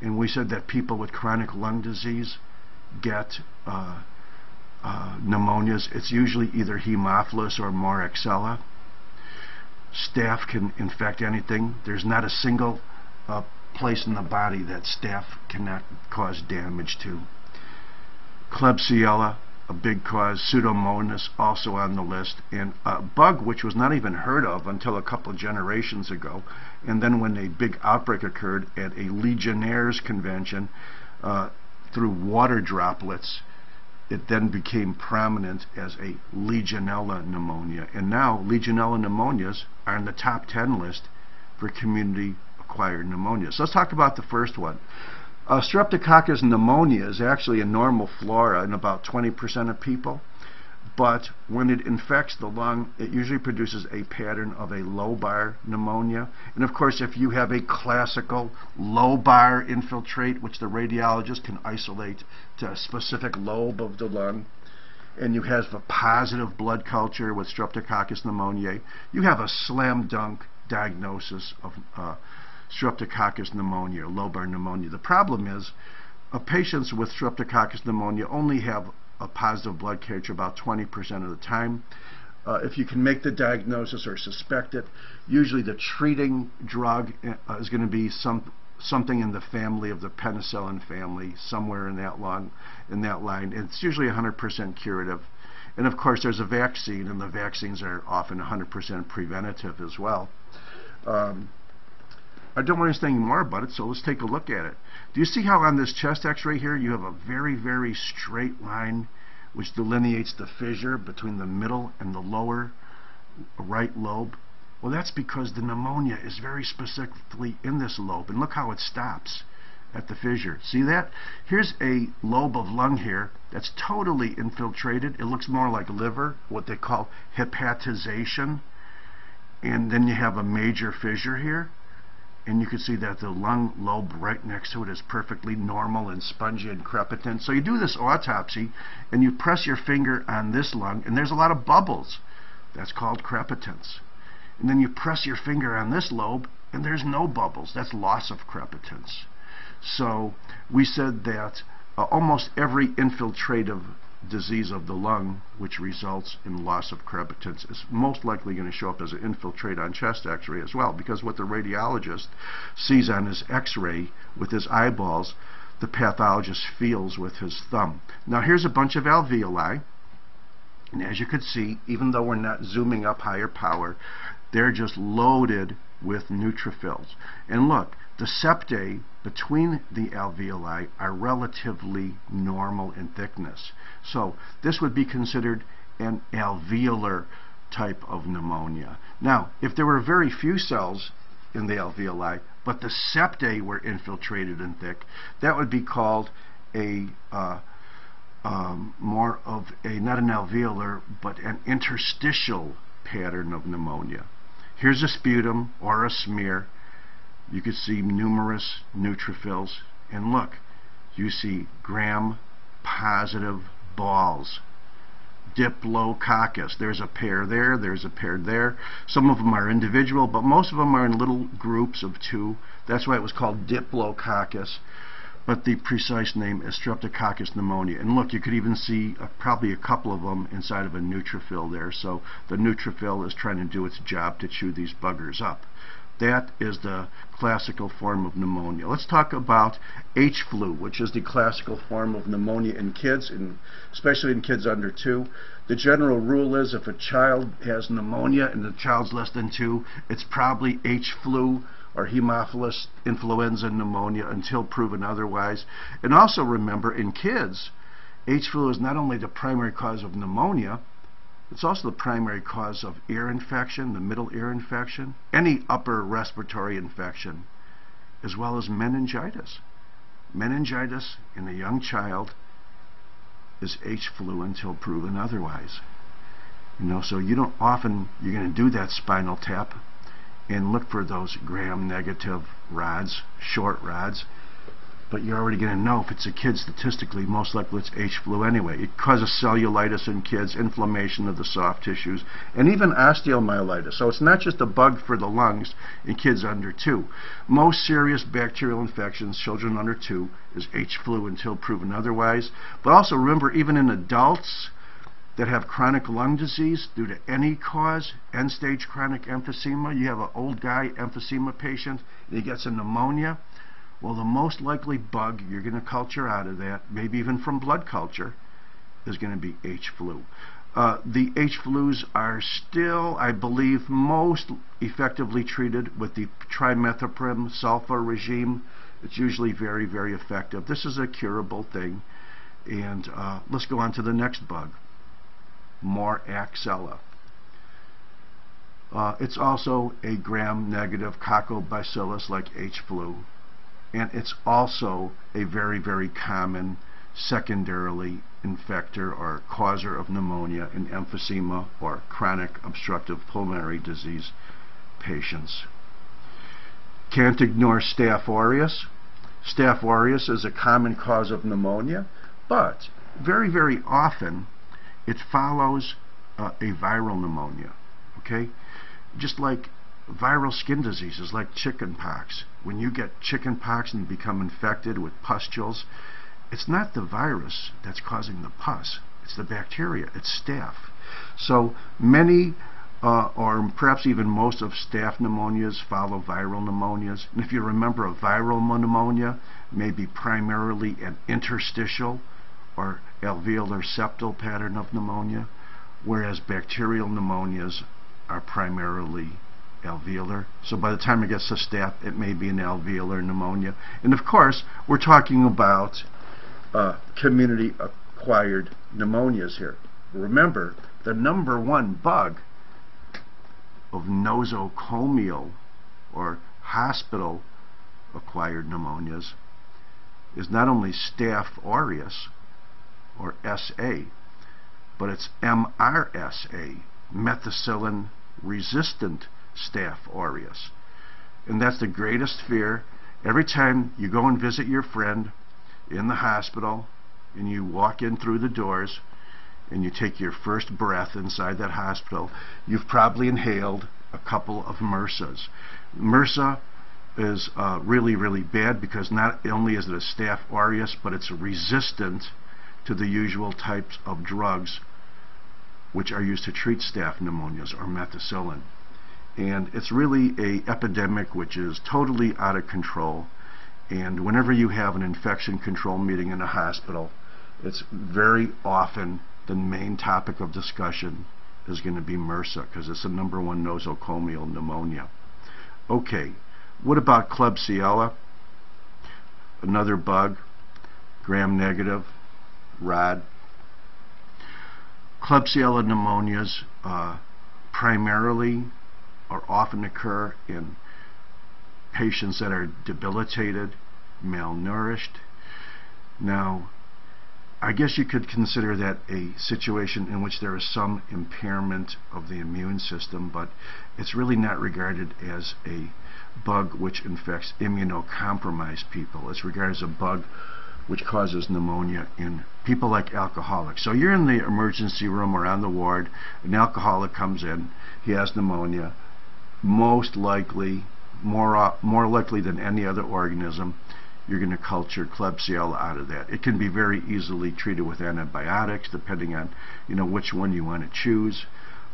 And we said that people with chronic lung disease get uh, uh pneumonias. It's usually either Haemophilus or Moraxella staph can infect anything. There's not a single uh, place in the body that staph cannot cause damage to. Klebsiella, a big cause. Pseudomonas, also on the list. And a bug which was not even heard of until a couple generations ago. And then when a big outbreak occurred at a Legionnaire's convention uh, through water droplets, it then became prominent as a Legionella pneumonia. And now Legionella pneumonias are in the top 10 list for community acquired pneumonia. So let's talk about the first one. Uh, Streptococcus pneumonia is actually a normal flora in about 20% of people, but when it infects the lung, it usually produces a pattern of a lobar pneumonia. And of course, if you have a classical lobar infiltrate, which the radiologist can isolate to a specific lobe of the lung, and you have a positive blood culture with Streptococcus pneumoniae, you have a slam dunk diagnosis of uh, Streptococcus pneumonia, lobar pneumonia. The problem is, uh, patients with Streptococcus pneumonia only have a positive blood culture about 20% of the time. Uh, if you can make the diagnosis or suspect it, usually the treating drug uh, is going to be some something in the family of the penicillin family, somewhere in that long in that line. It's usually 100% curative. And of course, there's a vaccine, and the vaccines are often 100% preventative as well. Um, I don't want to say any more about it, so let's take a look at it. Do you see how on this chest x-ray here you have a very, very straight line which delineates the fissure between the middle and the lower right lobe? Well, that's because the pneumonia is very specifically in this lobe. And look how it stops at the fissure. See that? Here's a lobe of lung here that's totally infiltrated. It looks more like liver, what they call hepatization. And then you have a major fissure here and you can see that the lung lobe right next to it is perfectly normal and spongy and crepitant. So you do this autopsy and you press your finger on this lung and there's a lot of bubbles. That's called crepitance. And then you press your finger on this lobe and there's no bubbles. That's loss of crepitance. So we said that uh, almost every infiltrative disease of the lung, which results in loss of crepitance, is most likely going to show up as an infiltrate on chest x-ray as well, because what the radiologist sees on his x-ray with his eyeballs, the pathologist feels with his thumb. Now here's a bunch of alveoli, and as you can see, even though we're not zooming up higher power, they're just loaded with neutrophils. And look, the septae between the alveoli are relatively normal in thickness. So this would be considered an alveolar type of pneumonia. Now, if there were very few cells in the alveoli, but the septae were infiltrated and thick, that would be called a uh, um, more of a, not an alveolar, but an interstitial pattern of pneumonia. Here's a sputum or a smear you can see numerous neutrophils. And look, you see gram-positive balls. Diplococcus. There's a pair there, there's a pair there. Some of them are individual, but most of them are in little groups of two. That's why it was called Diplococcus. But the precise name is Streptococcus pneumonia. And look, you could even see uh, probably a couple of them inside of a neutrophil there. So the neutrophil is trying to do its job to chew these buggers up. That is the classical form of pneumonia. Let's talk about H-flu, which is the classical form of pneumonia in kids, and especially in kids under two. The general rule is if a child has pneumonia and the child's less than two, it's probably H-flu or Haemophilus influenza pneumonia until proven otherwise. And also remember, in kids, H-flu is not only the primary cause of pneumonia, it's also the primary cause of ear infection, the middle ear infection, any upper respiratory infection, as well as meningitis. Meningitis in a young child is H flu until proven otherwise. You know, so you don't often you're going to do that spinal tap and look for those gram negative rods, short rods but you're already going to know if it's a kid statistically, most likely it's H flu anyway. It causes cellulitis in kids, inflammation of the soft tissues, and even osteomyelitis. So it's not just a bug for the lungs in kids under two. Most serious bacterial infections, children under two, is H flu until proven otherwise. But also remember, even in adults, that have chronic lung disease due to any cause, end-stage chronic emphysema. You have an old guy emphysema patient, and he gets a pneumonia. Well, the most likely bug you're going to culture out of that, maybe even from blood culture, is going to be H flu. Uh, the H flus are still, I believe, most effectively treated with the trimethoprim sulfa regime. It's usually very, very effective. This is a curable thing. And uh, let's go on to the next bug, Moraxella. Uh, it's also a gram-negative coccobacillus like H flu and it's also a very, very common secondarily infector or causer of pneumonia in emphysema or chronic obstructive pulmonary disease patients. Can't ignore Staph aureus. Staph aureus is a common cause of pneumonia, but very, very often it follows uh, a viral pneumonia. Okay? Just like viral skin diseases like chickenpox. When you get chickenpox and become infected with pustules, it's not the virus that's causing the pus, it's the bacteria, it's staph. So many uh, or perhaps even most of staph pneumonias follow viral pneumonias. And if you remember, a viral pneumonia may be primarily an interstitial or alveolar septal pattern of pneumonia, whereas bacterial pneumonias are primarily alveolar. So by the time it gets to staph, it may be an alveolar pneumonia. And of course, we're talking about uh, community acquired pneumonias here. Remember, the number one bug of nosocomial or hospital acquired pneumonias is not only Staph aureus or SA, but it's MRSA, methicillin resistant Staph aureus. And that's the greatest fear. Every time you go and visit your friend in the hospital and you walk in through the doors and you take your first breath inside that hospital, you've probably inhaled a couple of MRSAs. MRSA is uh, really, really bad because not only is it a staph aureus, but it's resistant to the usual types of drugs which are used to treat staph pneumonias or methicillin. And it's really a epidemic which is totally out of control. And whenever you have an infection control meeting in a hospital, it's very often the main topic of discussion is going to be MRSA because it's the number one nosocomial pneumonia. Okay, what about Klebsiella? Another bug, gram-negative, rod. Klebsiella pneumonias uh, primarily or often occur in patients that are debilitated, malnourished. Now, I guess you could consider that a situation in which there is some impairment of the immune system, but it's really not regarded as a bug which infects immunocompromised people. It's regarded as a bug which causes pneumonia in people like alcoholics. So you're in the emergency room or on the ward, an alcoholic comes in, he has pneumonia, most likely, more, more likely than any other organism, you're going to culture Klebsiella out of that. It can be very easily treated with antibiotics depending on you know which one you want to choose.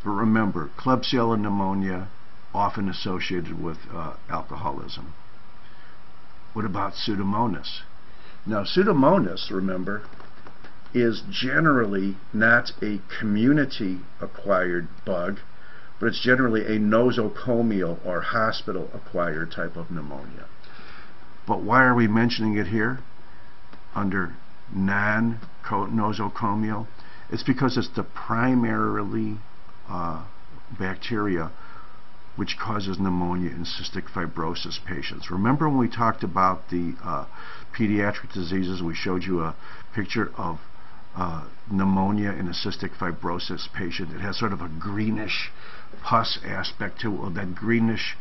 But remember, Klebsiella pneumonia often associated with uh, alcoholism. What about Pseudomonas? Now Pseudomonas, remember, is generally not a community acquired bug, but it's generally a nosocomial or hospital acquired type of pneumonia. But why are we mentioning it here under non-nosocomial? It's because it's the primarily uh, bacteria which causes pneumonia in cystic fibrosis patients. Remember when we talked about the uh, pediatric diseases, we showed you a picture of uh, pneumonia in a cystic fibrosis patient. It has sort of a greenish pus aspect to it, that greenish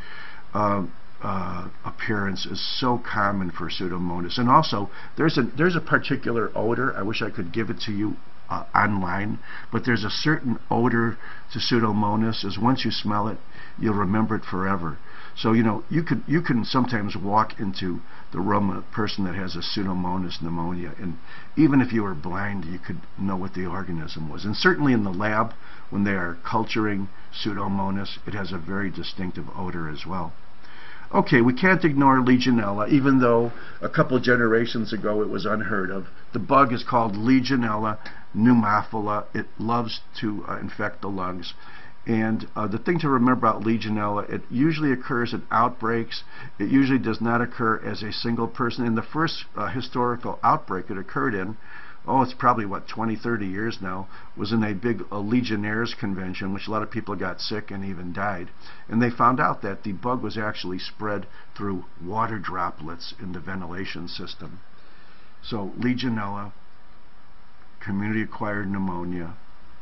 um, uh, appearance is so common for Pseudomonas. And also, there's a, there's a particular odor, I wish I could give it to you uh, online, but there's a certain odor to Pseudomonas, as once you smell it, you'll remember it forever. So, you know, you could you can sometimes walk into the room of a person that has a Pseudomonas pneumonia, and even if you were blind, you could know what the organism was. And certainly in the lab, when they are culturing Pseudomonas, it has a very distinctive odor as well. Okay, we can't ignore Legionella, even though a couple generations ago it was unheard of. The bug is called Legionella pneumophila. It loves to uh, infect the lungs. And uh, the thing to remember about Legionella, it usually occurs in outbreaks. It usually does not occur as a single person. In the first uh, historical outbreak it occurred in oh, it's probably what 20, 30 years now, was in a big uh, Legionnaires convention, which a lot of people got sick and even died, and they found out that the bug was actually spread through water droplets in the ventilation system. So Legionella, community-acquired pneumonia,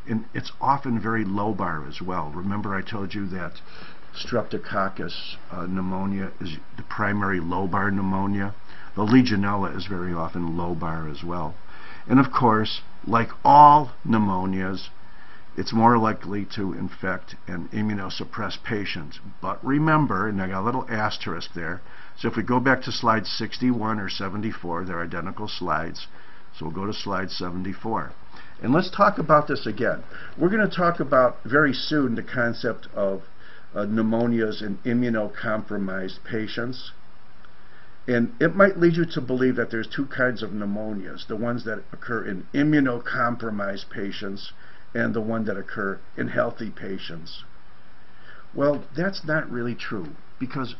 and it's often very lobar as well. Remember I told you that Streptococcus uh, pneumonia is the primary lobar pneumonia. The Legionella is very often lobar as well. And of course, like all pneumonias, it's more likely to infect an immunosuppressed patient. But remember, and I got a little asterisk there, so if we go back to slide 61 or 74, they're identical slides. So we'll go to slide 74. And let's talk about this again. We're going to talk about very soon the concept of uh, pneumonias in immunocompromised patients. And it might lead you to believe that there's two kinds of pneumonias, the ones that occur in immunocompromised patients and the one that occur in healthy patients. Well, that's not really true because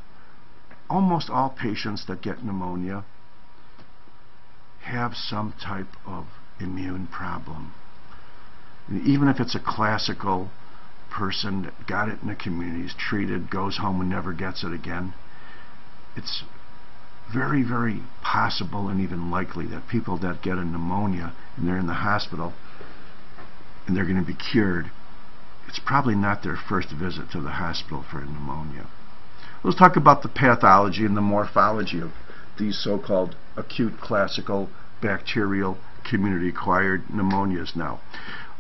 almost all patients that get pneumonia have some type of immune problem. And even if it's a classical person that got it in the community, is treated, goes home and never gets it again, it's very, very possible and even likely that people that get a pneumonia and they're in the hospital and they're going to be cured, it's probably not their first visit to the hospital for pneumonia. Let's talk about the pathology and the morphology of these so-called acute classical bacterial community-acquired pneumonias now.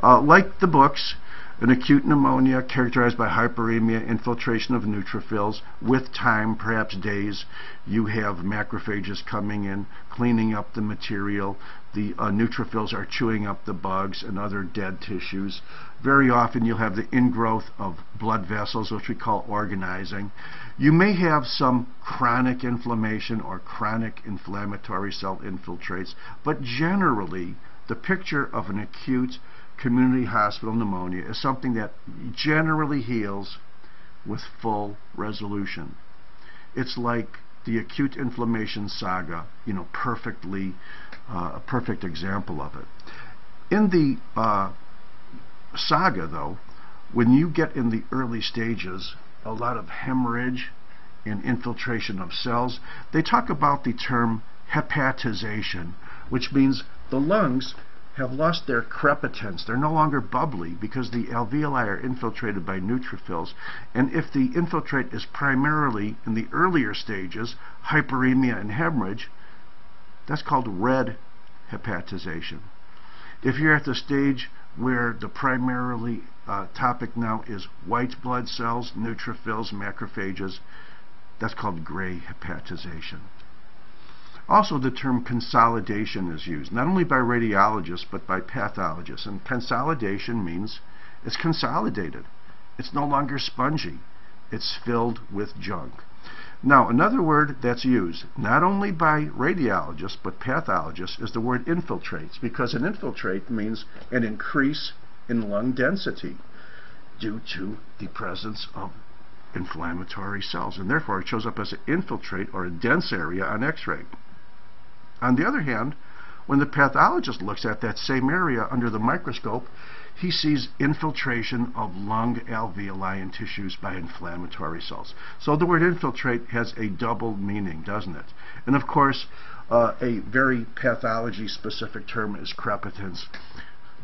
Uh, like the books, an acute pneumonia characterized by hyperemia, infiltration of neutrophils. With time, perhaps days, you have macrophages coming in, cleaning up the material. The uh, neutrophils are chewing up the bugs and other dead tissues. Very often you'll have the ingrowth of blood vessels, which we call organizing. You may have some chronic inflammation or chronic inflammatory cell infiltrates, but generally the picture of an acute community hospital pneumonia is something that generally heals with full resolution. It's like the acute inflammation saga, you know, perfectly, uh, a perfect example of it. In the uh, saga, though, when you get in the early stages, a lot of hemorrhage and infiltration of cells, they talk about the term hepatization, which means the lungs have lost their crepitance. They're no longer bubbly because the alveoli are infiltrated by neutrophils. And if the infiltrate is primarily in the earlier stages, hyperemia and hemorrhage, that's called red hepatization. If you're at the stage where the primarily uh, topic now is white blood cells, neutrophils, macrophages, that's called gray hepatization. Also, the term consolidation is used, not only by radiologists, but by pathologists. And consolidation means it's consolidated. It's no longer spongy. It's filled with junk. Now, another word that's used, not only by radiologists, but pathologists, is the word infiltrates, because an infiltrate means an increase in lung density due to the presence of inflammatory cells. And therefore, it shows up as an infiltrate or a dense area on x-ray. On the other hand, when the pathologist looks at that same area under the microscope, he sees infiltration of lung alveoli and tissues by inflammatory cells. So the word infiltrate has a double meaning, doesn't it? And of course, uh, a very pathology-specific term is crepitance.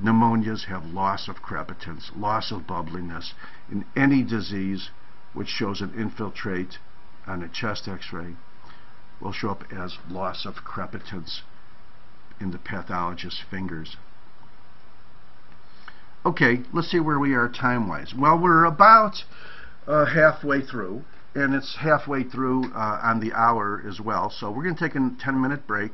Pneumonias have loss of crepitance, loss of bubbliness. In any disease which shows an infiltrate on a chest x-ray, will show up as loss of crepitance in the pathologist's fingers. Okay, let's see where we are time-wise. Well, we're about uh, halfway through, and it's halfway through uh, on the hour as well, so we're going to take a 10-minute break,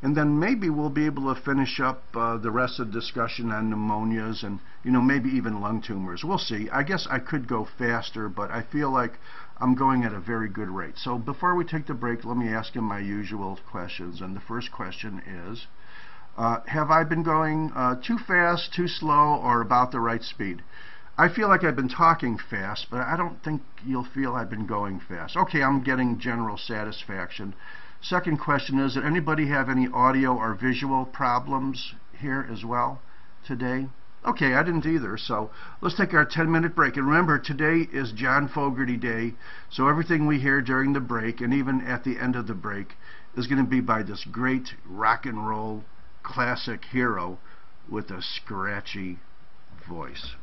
and then maybe we'll be able to finish up uh, the rest of the discussion on pneumonias and, you know, maybe even lung tumors. We'll see. I guess I could go faster, but I feel like I'm going at a very good rate. So before we take the break, let me ask him my usual questions. And the first question is, uh, have I been going uh, too fast, too slow, or about the right speed? I feel like I've been talking fast, but I don't think you'll feel I've been going fast. Okay, I'm getting general satisfaction. Second question is, did anybody have any audio or visual problems here as well today? Okay, I didn't either, so let's take our 10 minute break. And remember, today is John Fogerty Day, so everything we hear during the break and even at the end of the break is going to be by this great rock and roll classic hero with a scratchy voice.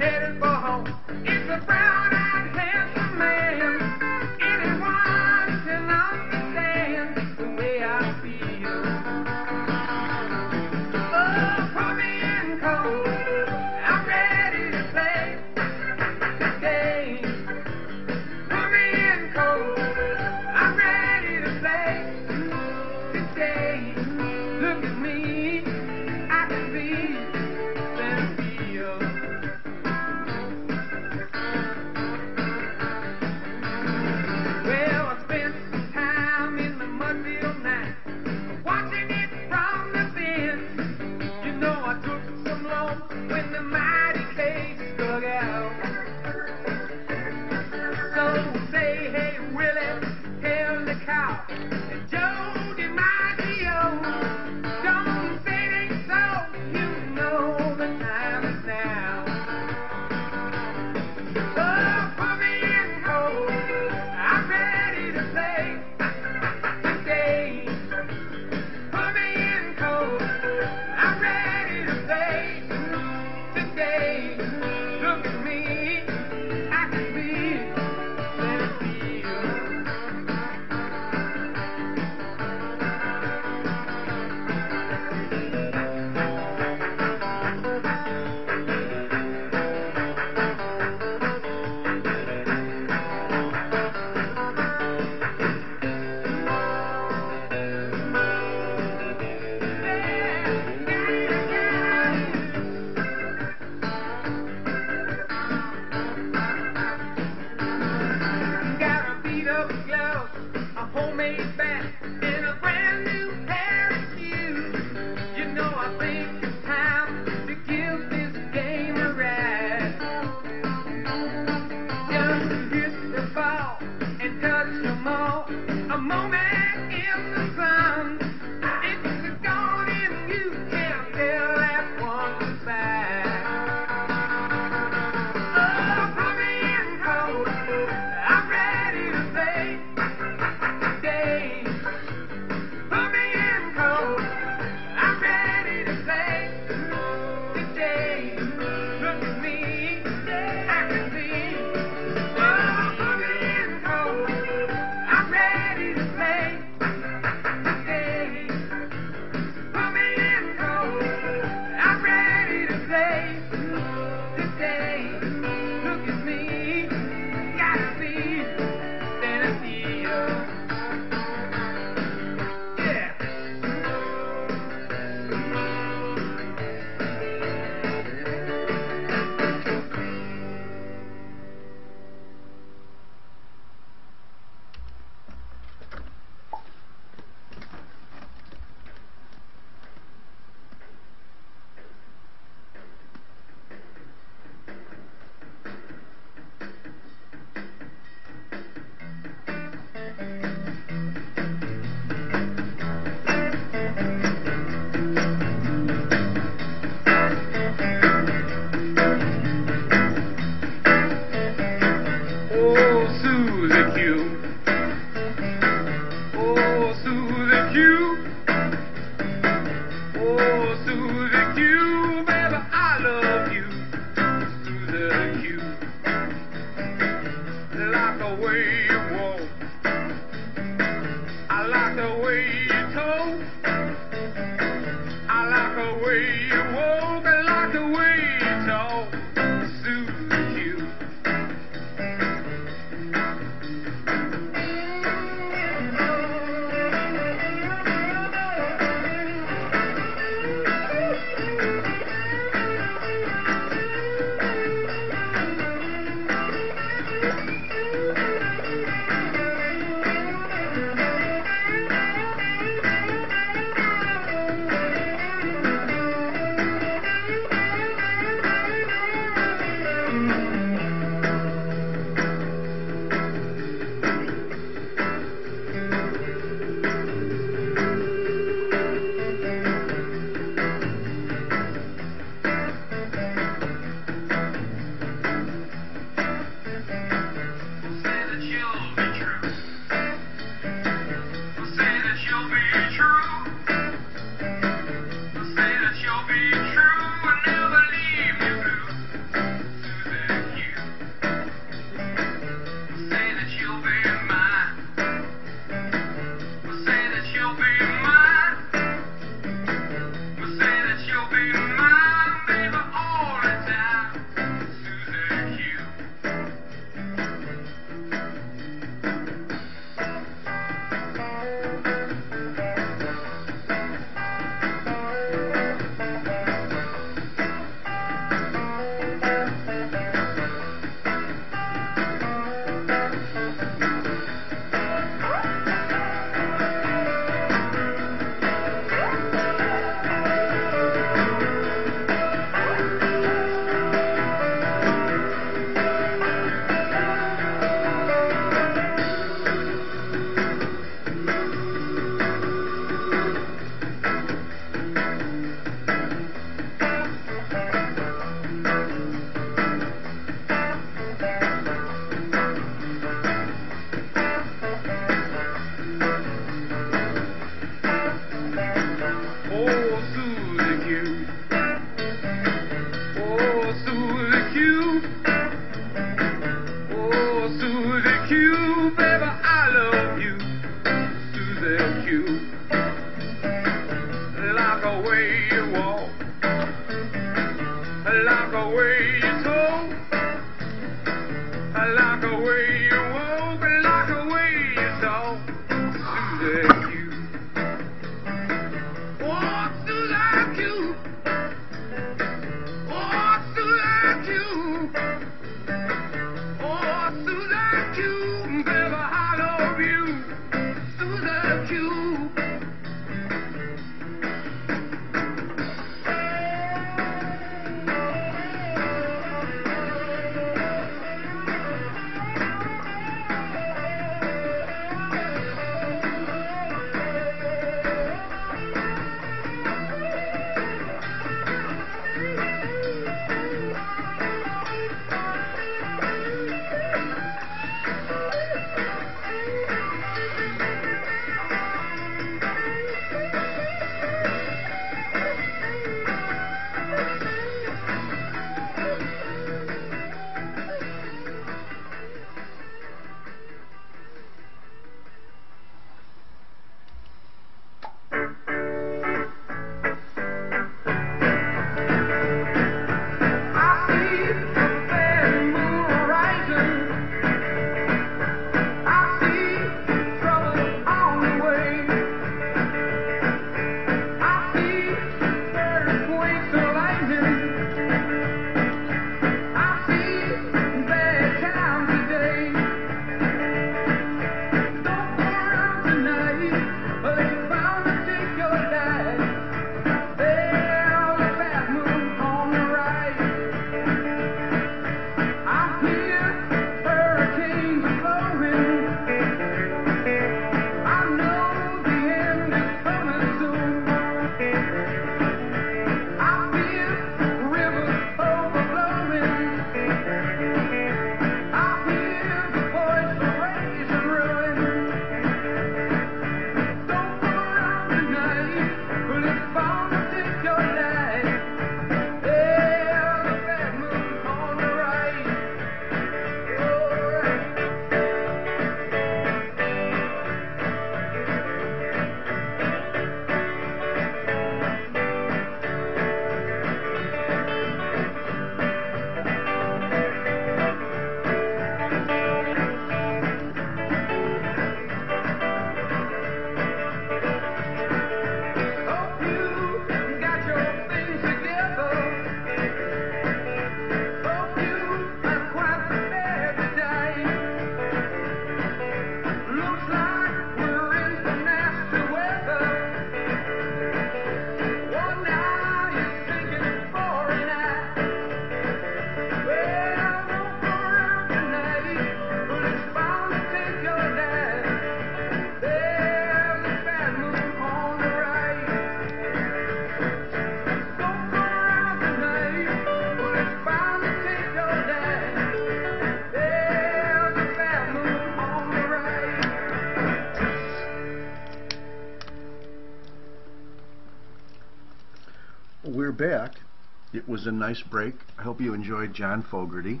Was a nice break. I hope you enjoyed John Fogerty.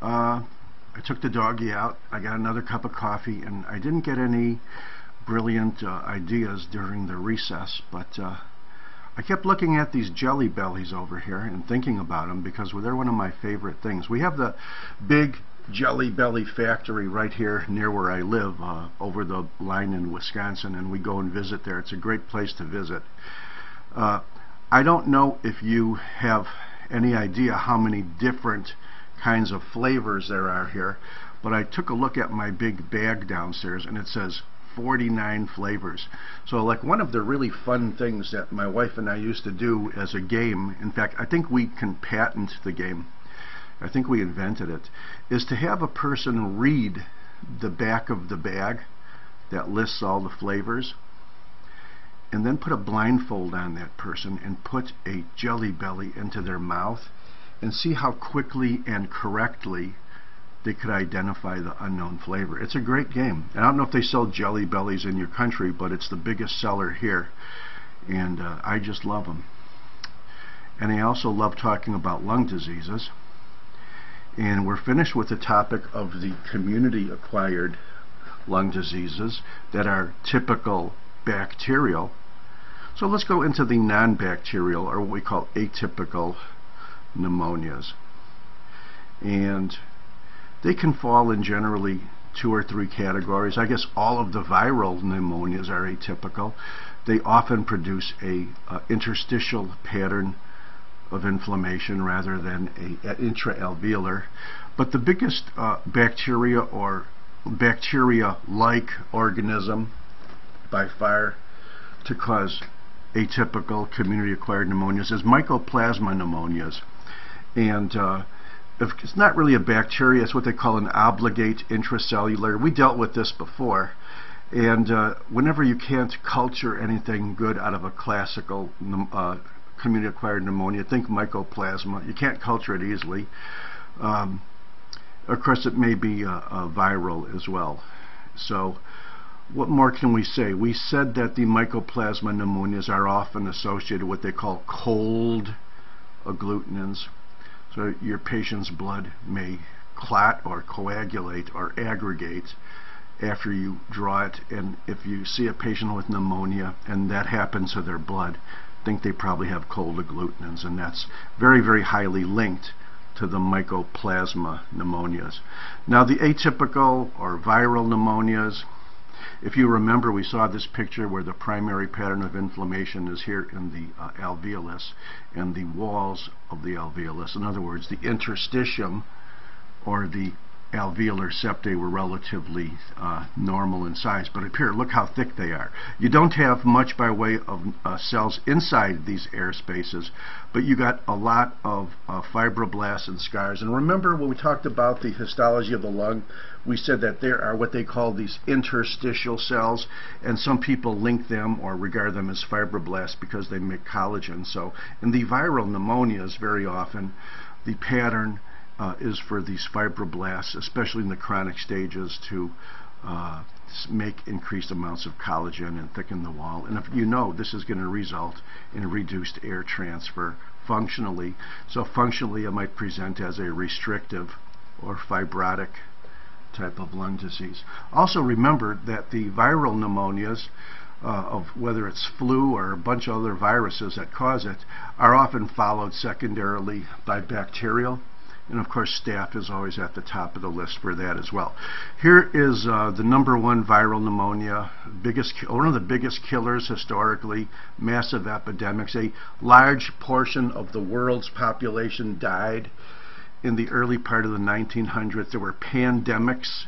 Uh, I took the doggy out. I got another cup of coffee, and I didn't get any brilliant uh, ideas during the recess, but uh, I kept looking at these jelly bellies over here and thinking about them because they're one of my favorite things. We have the big Jelly Belly factory right here near where I live, uh, over the line in Wisconsin, and we go and visit there. It's a great place to visit. Uh, I don't know if you have any idea how many different kinds of flavors there are here, but I took a look at my big bag downstairs and it says 49 flavors. So like one of the really fun things that my wife and I used to do as a game, in fact I think we can patent the game, I think we invented it, is to have a person read the back of the bag that lists all the flavors and then put a blindfold on that person and put a jelly belly into their mouth and see how quickly and correctly they could identify the unknown flavor. It's a great game. And I don't know if they sell jelly bellies in your country, but it's the biggest seller here. And uh, I just love them. And I also love talking about lung diseases. And we're finished with the topic of the community acquired lung diseases that are typical bacterial. So let's go into the non-bacterial or what we call atypical pneumonias. and they can fall in generally two or three categories. I guess all of the viral pneumonias are atypical. They often produce a uh, interstitial pattern of inflammation rather than a, a intraalveolar. But the biggest uh, bacteria or bacteria-like organism by far to cause atypical community-acquired pneumonias is mycoplasma pneumonias. And uh, it's not really a bacteria, it's what they call an obligate intracellular. We dealt with this before. And uh, whenever you can't culture anything good out of a classical uh, community-acquired pneumonia, think mycoplasma. You can't culture it easily. Um, of course, it may be uh, viral as well. So what more can we say? We said that the mycoplasma pneumonias are often associated with what they call cold agglutinins. So your patient's blood may clot or coagulate or aggregate after you draw it and if you see a patient with pneumonia and that happens to their blood think they probably have cold agglutinins and that's very very highly linked to the mycoplasma pneumonias. Now the atypical or viral pneumonias if you remember, we saw this picture where the primary pattern of inflammation is here in the uh, alveolus and the walls of the alveolus. In other words, the interstitium or the alveolar septae were relatively uh, normal in size. But up here, look how thick they are. You don't have much by way of uh, cells inside these air spaces, but you got a lot of uh, fibroblasts and scars. And remember when we talked about the histology of the lung, we said that there are what they call these interstitial cells, and some people link them or regard them as fibroblasts because they make collagen. So in the viral pneumonias, very often, the pattern uh, is for these fibroblasts, especially in the chronic stages, to uh, make increased amounts of collagen and thicken the wall. And if you know this is going to result in reduced air transfer functionally. So functionally it might present as a restrictive or fibrotic type of lung disease. Also remember that the viral pneumonias uh, of whether it's flu or a bunch of other viruses that cause it are often followed secondarily by bacterial and of course, staph is always at the top of the list for that as well. Here is uh, the number one viral pneumonia, biggest, one of the biggest killers historically, massive epidemics. A large portion of the world's population died in the early part of the 1900s. There were pandemics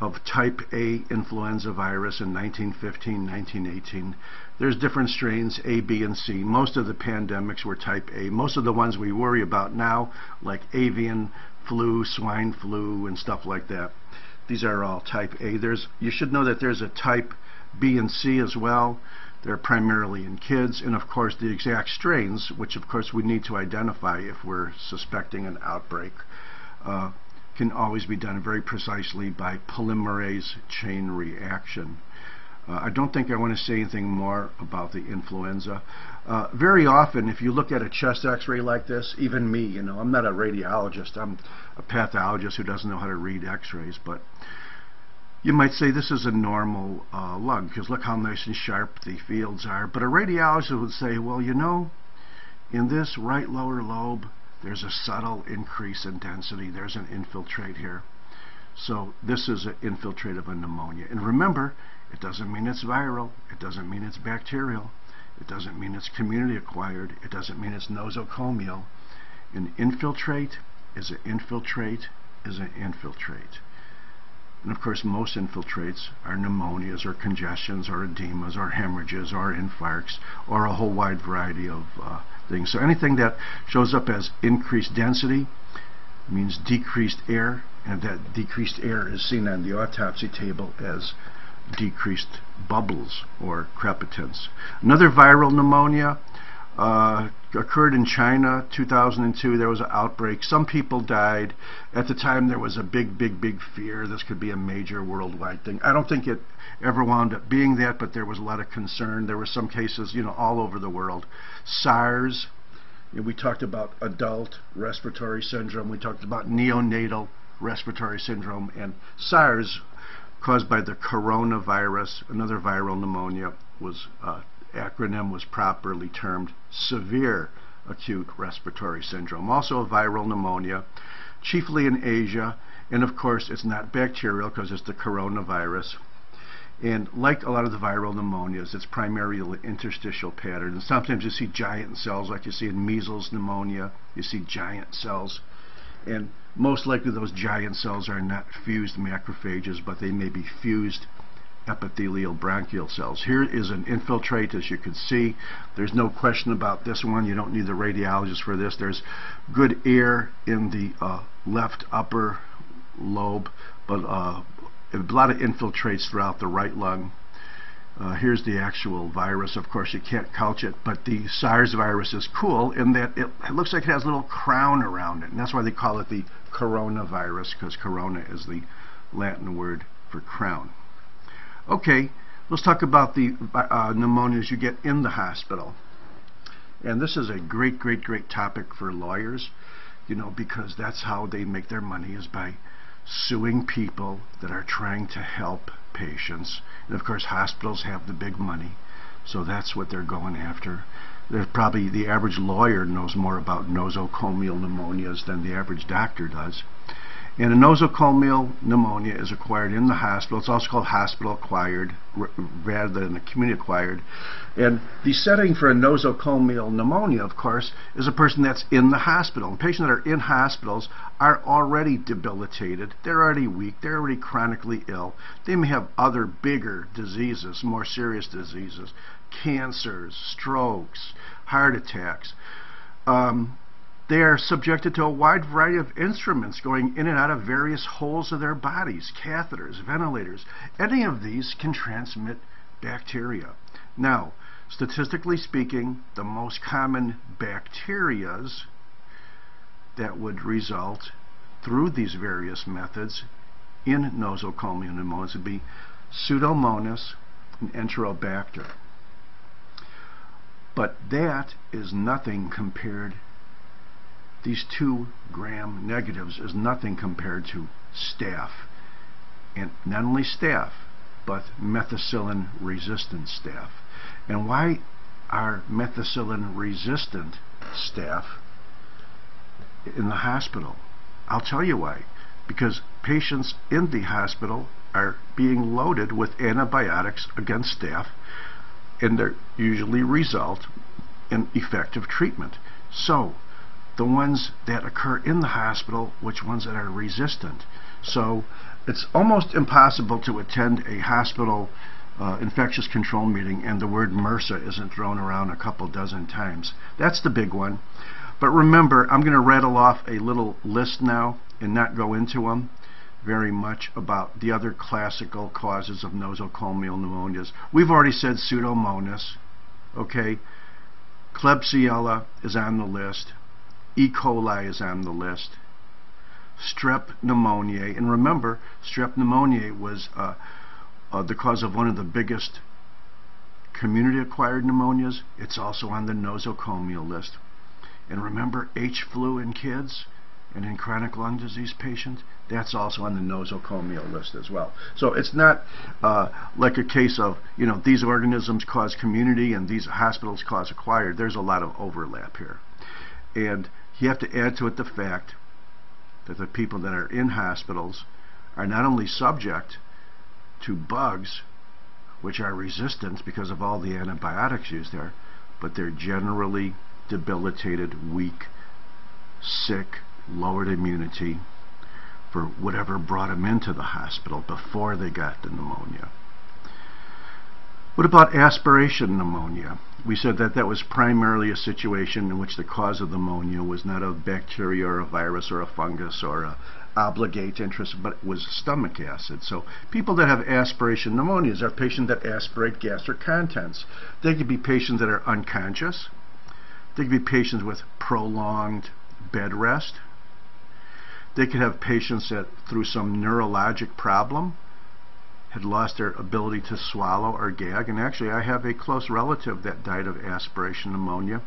of type A influenza virus in 1915, 1918. There's different strains, A, B, and C. Most of the pandemics were type A. Most of the ones we worry about now, like avian flu, swine flu, and stuff like that, these are all type A. There's, you should know that there's a type B and C as well. They're primarily in kids, and of course the exact strains, which of course we need to identify if we're suspecting an outbreak. Uh, can always be done very precisely by polymerase chain reaction. Uh, I don't think I want to say anything more about the influenza. Uh, very often, if you look at a chest x-ray like this, even me, you know, I'm not a radiologist, I'm a pathologist who doesn't know how to read x-rays, but you might say this is a normal uh, lung, because look how nice and sharp the fields are. But a radiologist would say, well, you know, in this right lower lobe, there's a subtle increase in density. There's an infiltrate here. So this is an infiltrate of a pneumonia. And remember, it doesn't mean it's viral. It doesn't mean it's bacterial. It doesn't mean it's community acquired. It doesn't mean it's nosocomial. An infiltrate is an infiltrate is an infiltrate. And of course, most infiltrates are pneumonias or congestions or edemas or hemorrhages or infarcts or a whole wide variety of uh, things. So anything that shows up as increased density means decreased air, and that decreased air is seen on the autopsy table as decreased bubbles or crepitants. Another viral pneumonia uh, occurred in China 2002 there was an outbreak. Some people died. At the time there was a big big big fear this could be a major worldwide thing. I don't think it ever wound up being that but there was a lot of concern. There were some cases you know all over the world. SARS we talked about adult respiratory syndrome. We talked about neonatal respiratory syndrome and SARS caused by the coronavirus another viral pneumonia was uh, acronym was properly termed severe acute respiratory syndrome, also a viral pneumonia. chiefly in Asia, and of course it's not bacterial because it's the coronavirus. And like a lot of the viral pneumonias, it's primarily interstitial pattern. And sometimes you see giant cells, like you see in measles pneumonia, you see giant cells. And most likely those giant cells are not fused macrophages, but they may be fused epithelial bronchial cells. Here is an infiltrate, as you can see. There's no question about this one. You don't need the radiologist for this. There's good air in the uh, left upper lobe, but uh, a lot of infiltrates throughout the right lung. Uh, here's the actual virus. Of course, you can't culture it, but the SARS virus is cool in that it, it looks like it has a little crown around it, and that's why they call it the coronavirus, because corona is the Latin word for crown. Okay, let's talk about the uh, pneumonias you get in the hospital. And this is a great, great, great topic for lawyers, you know, because that's how they make their money is by suing people that are trying to help patients. And of course, hospitals have the big money, so that's what they're going after. There's probably the average lawyer knows more about nosocomial pneumonias than the average doctor does. And a nosocomial pneumonia is acquired in the hospital. It's also called hospital acquired rather than a community acquired. And the setting for a nosocomial pneumonia, of course, is a person that's in the hospital. And patients that are in hospitals are already debilitated. They're already weak. They're already chronically ill. They may have other bigger diseases, more serious diseases, cancers, strokes, heart attacks. Um, they are subjected to a wide variety of instruments going in and out of various holes of their bodies, catheters, ventilators. Any of these can transmit bacteria. Now, statistically speaking, the most common bacterias that would result through these various methods in nosocomial pneumonias would be Pseudomonas and Enterobacter. But that is nothing compared these two gram negatives is nothing compared to staph. And not only staph, but methicillin resistant staph. And why are methicillin resistant staph in the hospital? I'll tell you why. Because patients in the hospital are being loaded with antibiotics against staph, and they usually result in effective treatment. So, the ones that occur in the hospital, which ones that are resistant. So it's almost impossible to attend a hospital uh, infectious control meeting and the word MRSA isn't thrown around a couple dozen times. That's the big one. But remember, I'm going to rattle off a little list now and not go into them very much about the other classical causes of nosocomial pneumonias. We've already said Pseudomonas. Okay, Klebsiella is on the list. E. coli is on the list. Strep pneumoniae, and remember, strep pneumoniae was uh, uh, the cause of one of the biggest community-acquired pneumonias. It's also on the nosocomial list. And remember H. flu in kids and in chronic lung disease patients? That's also on the nosocomial list as well. So it's not uh, like a case of, you know, these organisms cause community and these hospitals cause acquired. There's a lot of overlap here. And you have to add to it the fact that the people that are in hospitals are not only subject to bugs, which are resistant because of all the antibiotics used there, but they're generally debilitated, weak, sick, lowered immunity for whatever brought them into the hospital before they got the pneumonia. What about aspiration pneumonia? We said that that was primarily a situation in which the cause of pneumonia was not a bacteria or a virus or a fungus or a obligate interest, but it was stomach acid. So people that have aspiration pneumonias are patients that aspirate gastric contents. They could be patients that are unconscious. They could be patients with prolonged bed rest. They could have patients that through some neurologic problem had lost their ability to swallow or gag. And actually, I have a close relative that died of aspiration pneumonia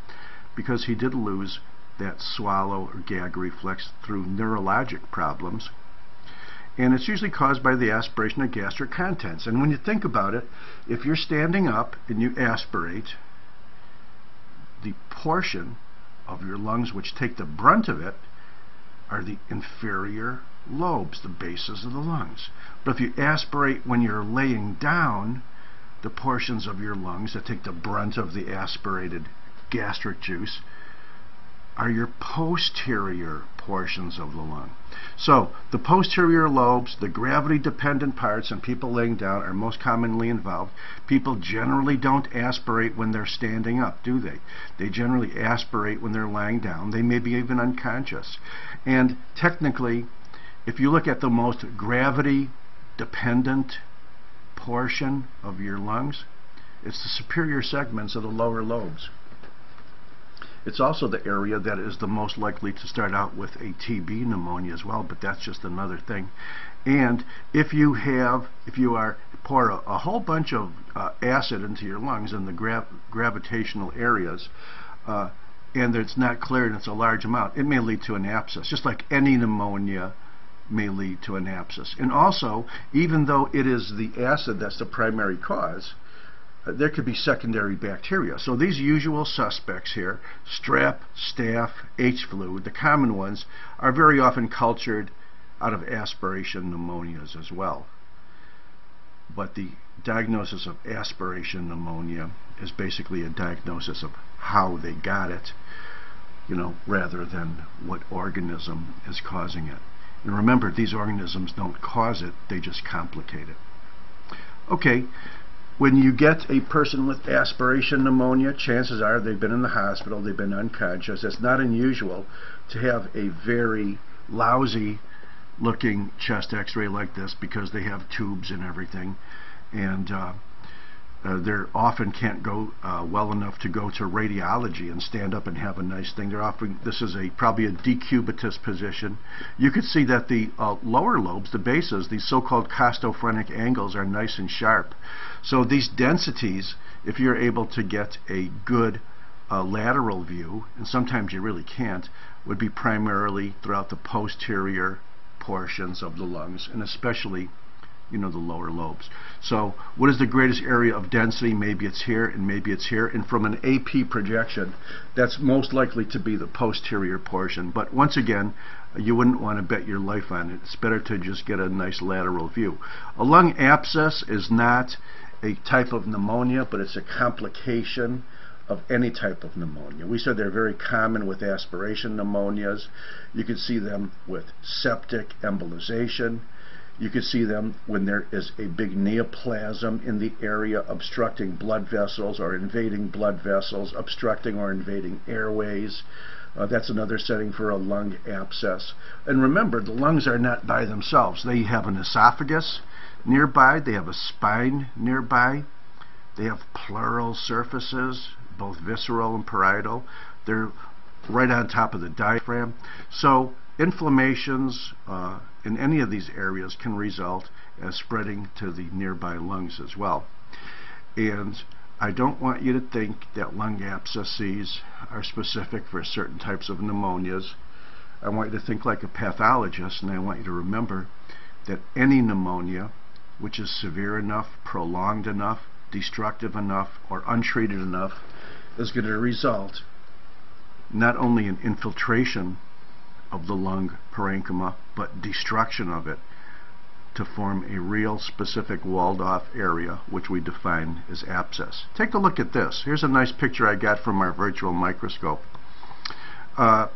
because he did lose that swallow or gag reflex through neurologic problems. And it's usually caused by the aspiration of gastric contents. And when you think about it, if you're standing up and you aspirate, the portion of your lungs which take the brunt of it are the inferior lobes, the bases of the lungs. But if you aspirate when you're laying down, the portions of your lungs that take the brunt of the aspirated gastric juice are your posterior portions of the lung. So the posterior lobes, the gravity dependent parts, and people laying down are most commonly involved. People generally don't aspirate when they're standing up, do they? They generally aspirate when they're lying down. They may be even unconscious. And technically, if you look at the most gravity dependent portion of your lungs, it's the superior segments of the lower lobes. It's also the area that is the most likely to start out with a TB pneumonia as well, but that's just another thing. And if you have, if you are pour a, a whole bunch of uh, acid into your lungs in the gra gravitational areas, uh, and it's not cleared and it's a large amount, it may lead to an abscess, just like any pneumonia may lead to an abscess. And also, even though it is the acid that's the primary cause, uh, there could be secondary bacteria. So these usual suspects here, strep, staph, H flu, the common ones, are very often cultured out of aspiration pneumonias as well. But the diagnosis of aspiration pneumonia is basically a diagnosis of how they got it, you know, rather than what organism is causing it. And remember, these organisms don't cause it, they just complicate it. Okay, when you get a person with aspiration pneumonia, chances are they've been in the hospital, they've been unconscious. It's not unusual to have a very lousy looking chest x-ray like this because they have tubes and everything. And uh, uh, they often can't go uh, well enough to go to radiology and stand up and have a nice thing. They're often this is a probably a decubitus position. You could see that the uh, lower lobes, the bases, these so-called costophrenic angles are nice and sharp. So these densities, if you're able to get a good uh, lateral view, and sometimes you really can't, would be primarily throughout the posterior portions of the lungs, and especially you know, the lower lobes. So what is the greatest area of density? Maybe it's here and maybe it's here. And from an AP projection, that's most likely to be the posterior portion. But once again, you wouldn't want to bet your life on it. It's better to just get a nice lateral view. A lung abscess is not a type of pneumonia, but it's a complication of any type of pneumonia. We said they're very common with aspiration pneumonias. You can see them with septic embolization. You can see them when there is a big neoplasm in the area obstructing blood vessels or invading blood vessels, obstructing or invading airways. Uh, that's another setting for a lung abscess. And remember, the lungs are not by themselves. They have an esophagus nearby, they have a spine nearby, they have pleural surfaces, both visceral and parietal. They're right on top of the diaphragm. So inflammations uh, in any of these areas can result as spreading to the nearby lungs as well. And I don't want you to think that lung abscesses are specific for certain types of pneumonias. I want you to think like a pathologist, and I want you to remember that any pneumonia, which is severe enough, prolonged enough, destructive enough, or untreated enough, is going to result not only in infiltration of the lung parenchyma, but destruction of it to form a real specific walled off area which we define as abscess. Take a look at this. Here's a nice picture I got from our virtual microscope. Uh,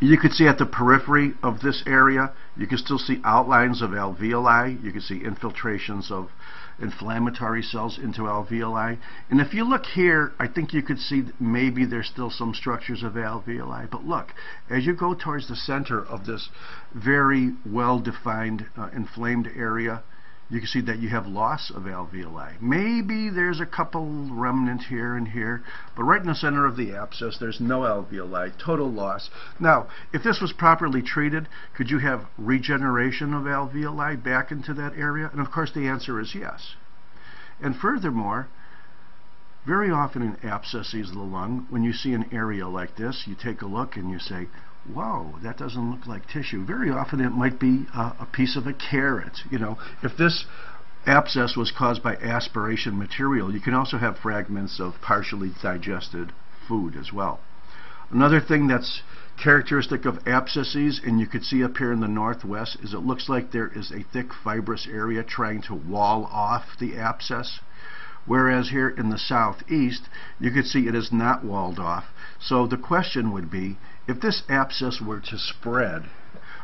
you could see at the periphery of this area, you can still see outlines of alveoli. You can see infiltrations of inflammatory cells into alveoli. And if you look here, I think you could see maybe there's still some structures of alveoli. But look, as you go towards the center of this very well-defined uh, inflamed area, you can see that you have loss of alveoli. Maybe there's a couple remnant here and here, but right in the center of the abscess, there's no alveoli, total loss. Now, if this was properly treated, could you have regeneration of alveoli back into that area? And of course, the answer is yes. And furthermore, very often in abscesses of the lung, when you see an area like this, you take a look and you say, whoa, that doesn't look like tissue. Very often it might be a, a piece of a carrot. You know, if this abscess was caused by aspiration material, you can also have fragments of partially digested food as well. Another thing that's characteristic of abscesses, and you could see up here in the northwest, is it looks like there is a thick fibrous area trying to wall off the abscess. Whereas here in the southeast, you can see it is not walled off. So the question would be, if this abscess were to spread,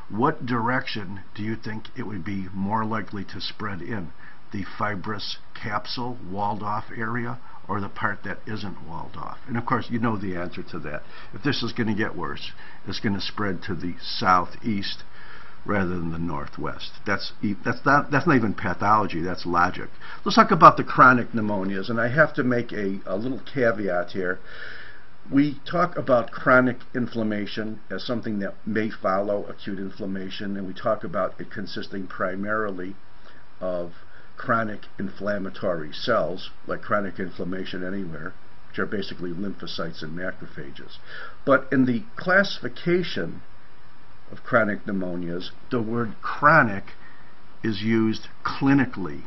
what direction do you think it would be more likely to spread in? The fibrous capsule walled off area or the part that isn't walled off? And of course, you know the answer to that. If this is going to get worse, it's going to spread to the southeast rather than the northwest. That's that's not that's not even pathology. That's logic. Let's talk about the chronic pneumonias, and I have to make a, a little caveat here. We talk about chronic inflammation as something that may follow acute inflammation, and we talk about it consisting primarily of chronic inflammatory cells, like chronic inflammation anywhere, which are basically lymphocytes and macrophages. But in the classification of chronic pneumonias, the word chronic is used clinically,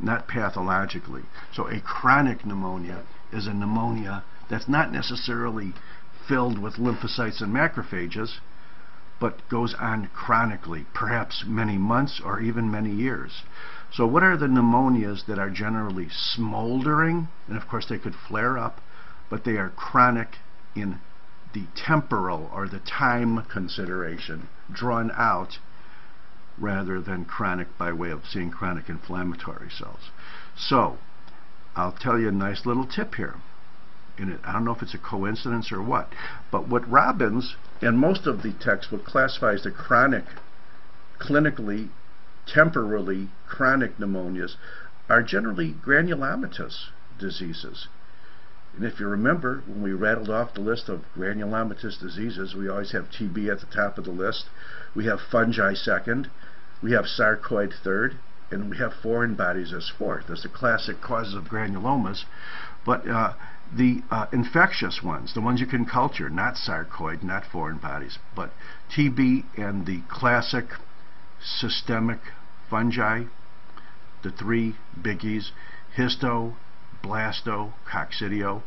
not pathologically. So a chronic pneumonia is a pneumonia that's not necessarily filled with lymphocytes and macrophages, but goes on chronically, perhaps many months or even many years. So what are the pneumonias that are generally smoldering? And of course they could flare up, but they are chronic in the temporal or the time consideration drawn out rather than chronic by way of seeing chronic inflammatory cells. So, I'll tell you a nice little tip here. And it, I don't know if it's a coincidence or what, but what Robbins and most of the textbook classify as the chronic, clinically, temporally chronic pneumonias are generally granulomatous diseases. And if you remember, when we rattled off the list of granulomatous diseases, we always have TB at the top of the list. We have fungi second. We have sarcoid third. And we have foreign bodies as fourth. That's the classic causes of granulomas. But uh, the uh, infectious ones, the ones you can culture, not sarcoid, not foreign bodies, but TB and the classic systemic fungi, the three biggies, histo, blasto, coccidio,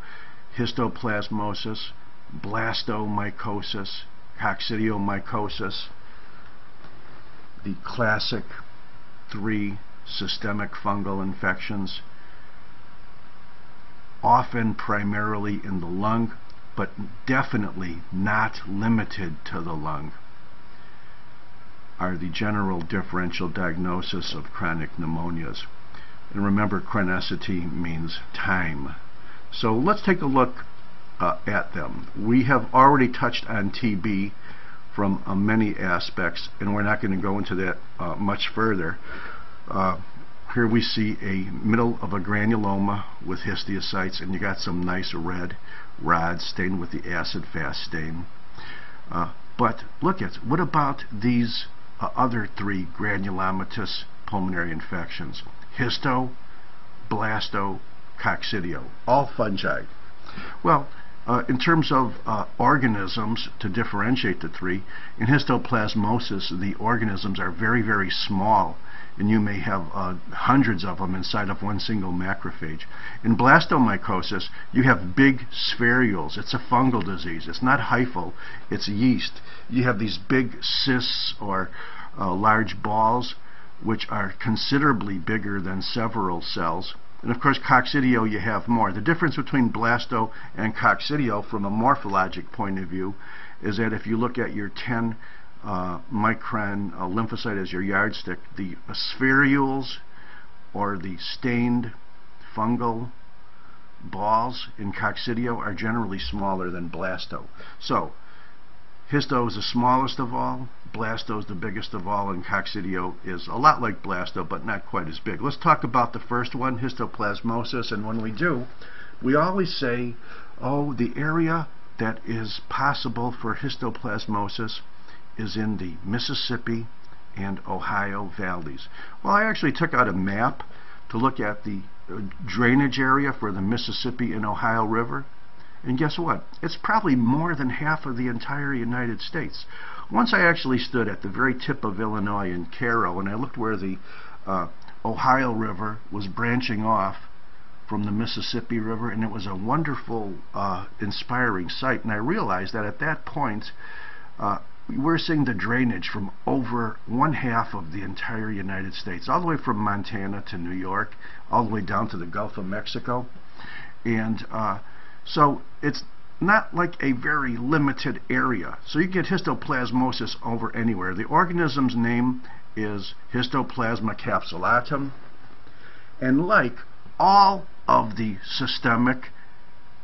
histoplasmosis, blastomycosis, coccidiomycosis, the classic three systemic fungal infections, often primarily in the lung, but definitely not limited to the lung, are the general differential diagnosis of chronic pneumonias. And remember, chronicity means time. So let's take a look uh, at them. We have already touched on TB from uh, many aspects, and we're not going to go into that uh, much further. Uh, here we see a middle of a granuloma with histiocytes, and you got some nice red rods stained with the acid fast stain. Uh, but look at what about these uh, other three granulomatous pulmonary infections? Histo, blasto, coccidio, all fungi. Well, uh, in terms of uh, organisms, to differentiate the three, in histoplasmosis, the organisms are very, very small, and you may have uh, hundreds of them inside of one single macrophage. In blastomycosis, you have big spherules. It's a fungal disease. It's not hyphal, it's yeast. You have these big cysts or uh, large balls which are considerably bigger than several cells. And of course, coccidio, you have more. The difference between blasto and coccidio from a morphologic point of view is that if you look at your 10 uh, micron uh, lymphocyte as your yardstick, the spherules or the stained fungal balls in coccidio are generally smaller than blasto. So, histo is the smallest of all, Blasto is the biggest of all, and Coccidio is a lot like Blasto, but not quite as big. Let's talk about the first one, histoplasmosis, and when we do, we always say, oh, the area that is possible for histoplasmosis is in the Mississippi and Ohio valleys. Well, I actually took out a map to look at the uh, drainage area for the Mississippi and Ohio River. And guess what? It's probably more than half of the entire United States. Once I actually stood at the very tip of Illinois in Cairo and I looked where the uh, Ohio River was branching off from the Mississippi River, and it was a wonderful, uh, inspiring sight. And I realized that at that point, uh, we're seeing the drainage from over one half of the entire United States, all the way from Montana to New York, all the way down to the Gulf of Mexico. And uh, so it's not like a very limited area. So you get histoplasmosis over anywhere. The organism's name is Histoplasma capsulatum. And like all of the systemic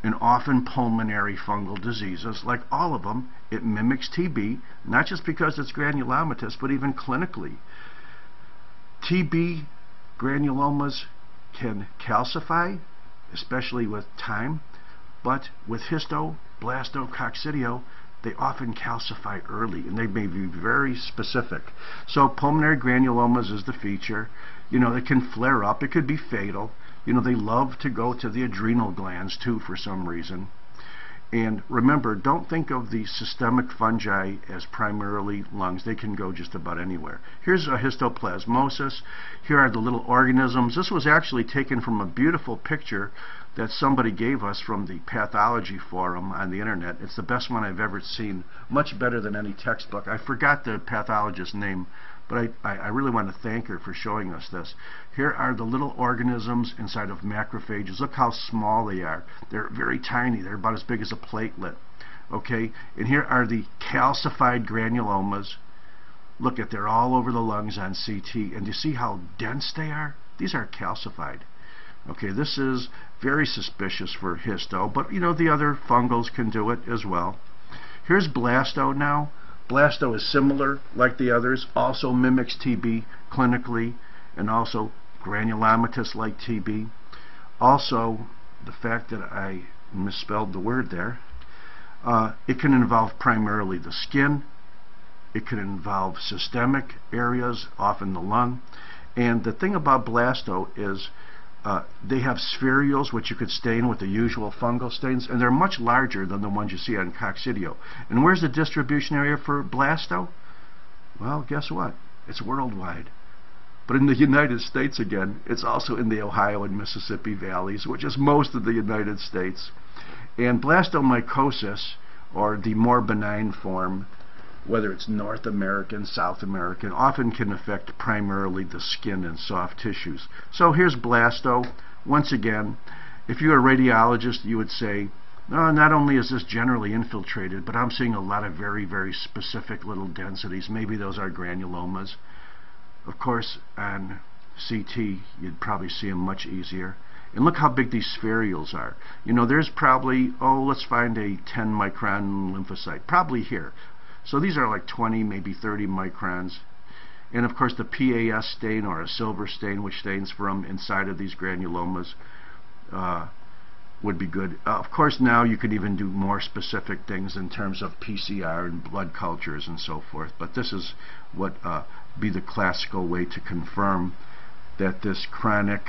and often pulmonary fungal diseases, like all of them, it mimics TB, not just because it's granulomatous, but even clinically. TB granulomas can calcify, especially with time, but with histoblastomycoccidio, they often calcify early, and they may be very specific. So pulmonary granulomas is the feature. You know, it can flare up. It could be fatal. You know, they love to go to the adrenal glands, too, for some reason. And remember, don't think of the systemic fungi as primarily lungs. They can go just about anywhere. Here's a histoplasmosis. Here are the little organisms. This was actually taken from a beautiful picture that somebody gave us from the pathology forum on the internet. It's the best one I've ever seen, much better than any textbook. I forgot the pathologist's name, but I, I really want to thank her for showing us this. Here are the little organisms inside of macrophages. Look how small they are. They're very tiny. They're about as big as a platelet. Okay, and here are the calcified granulomas. Look at they're all over the lungs on CT, and you see how dense they are? These are calcified. Okay, this is very suspicious for histo, but you know the other fungals can do it as well. Here's blasto now. Blasto is similar like the others, also mimics TB clinically, and also granulomatous like TB. Also, the fact that I misspelled the word there, uh, it can involve primarily the skin, it can involve systemic areas, often the lung, and the thing about blasto is uh, they have spherules, which you could stain with the usual fungal stains, and they're much larger than the ones you see on coccidio. And where's the distribution area for blasto? Well, guess what? It's worldwide. But in the United States, again, it's also in the Ohio and Mississippi valleys, which is most of the United States. And blastomycosis, or the more benign form, whether it's North American, South American, often can affect primarily the skin and soft tissues. So here's blasto. Once again, if you're a radiologist, you would say, no, not only is this generally infiltrated, but I'm seeing a lot of very, very specific little densities. Maybe those are granulomas. Of course, on CT, you'd probably see them much easier. And look how big these spherules are. You know, there's probably, oh, let's find a 10 micron lymphocyte. Probably here. So these are like 20, maybe 30 microns. And of course the PAS stain or a silver stain, which stains from inside of these granulomas, uh, would be good. Uh, of course now you could even do more specific things in terms of PCR and blood cultures and so forth. But this is what uh, be the classical way to confirm that this chronic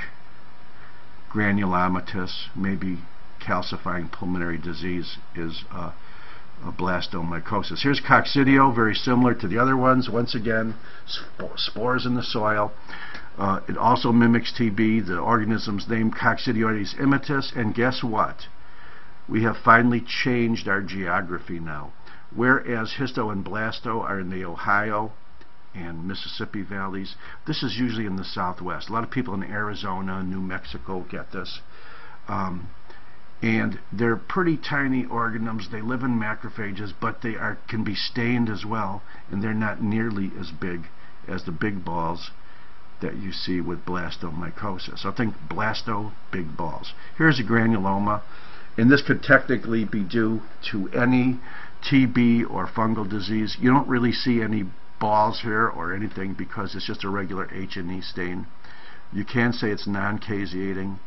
granulomatous, maybe calcifying pulmonary disease is uh, blastomycosis. Here's coccidio, very similar to the other ones. Once again, spores in the soil. Uh, it also mimics TB. The organism's name Coccidioides immitis. And guess what? We have finally changed our geography now. Whereas histo and blasto are in the Ohio and Mississippi valleys, this is usually in the southwest. A lot of people in Arizona, New Mexico get this. Um, and they're pretty tiny organisms. They live in macrophages, but they are can be stained as well, and they're not nearly as big as the big balls that you see with blastomycosis. So think blasto, big balls. Here's a granuloma, and this could technically be due to any TB or fungal disease. You don't really see any balls here or anything because it's just a regular H&E stain. You can say it's non-caseating.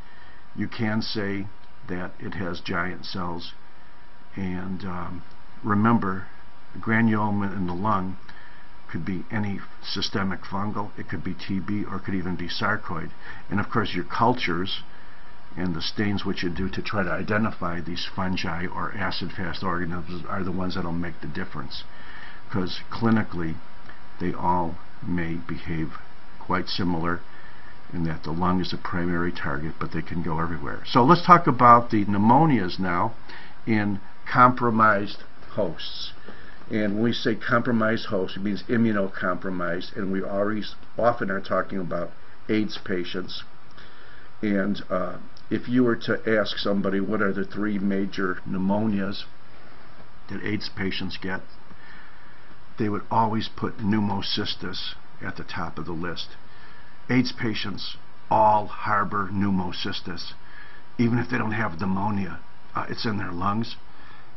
You can say that it has giant cells. And um, remember, granuloma in the lung could be any systemic fungal, it could be TB, or it could even be sarcoid. And of course, your cultures and the stains which you do to try to identify these fungi or acid-fast organisms are the ones that will make the difference. Because clinically, they all may behave quite similar in that the lung is a primary target, but they can go everywhere. So let's talk about the pneumonias now in compromised hosts. And when we say compromised host, it means immunocompromised, and we always often are talking about AIDS patients. And uh, if you were to ask somebody what are the three major pneumonias that AIDS patients get, they would always put pneumocystis at the top of the list. AIDS patients all harbor pneumocystis, even if they don't have pneumonia. Uh, it's in their lungs,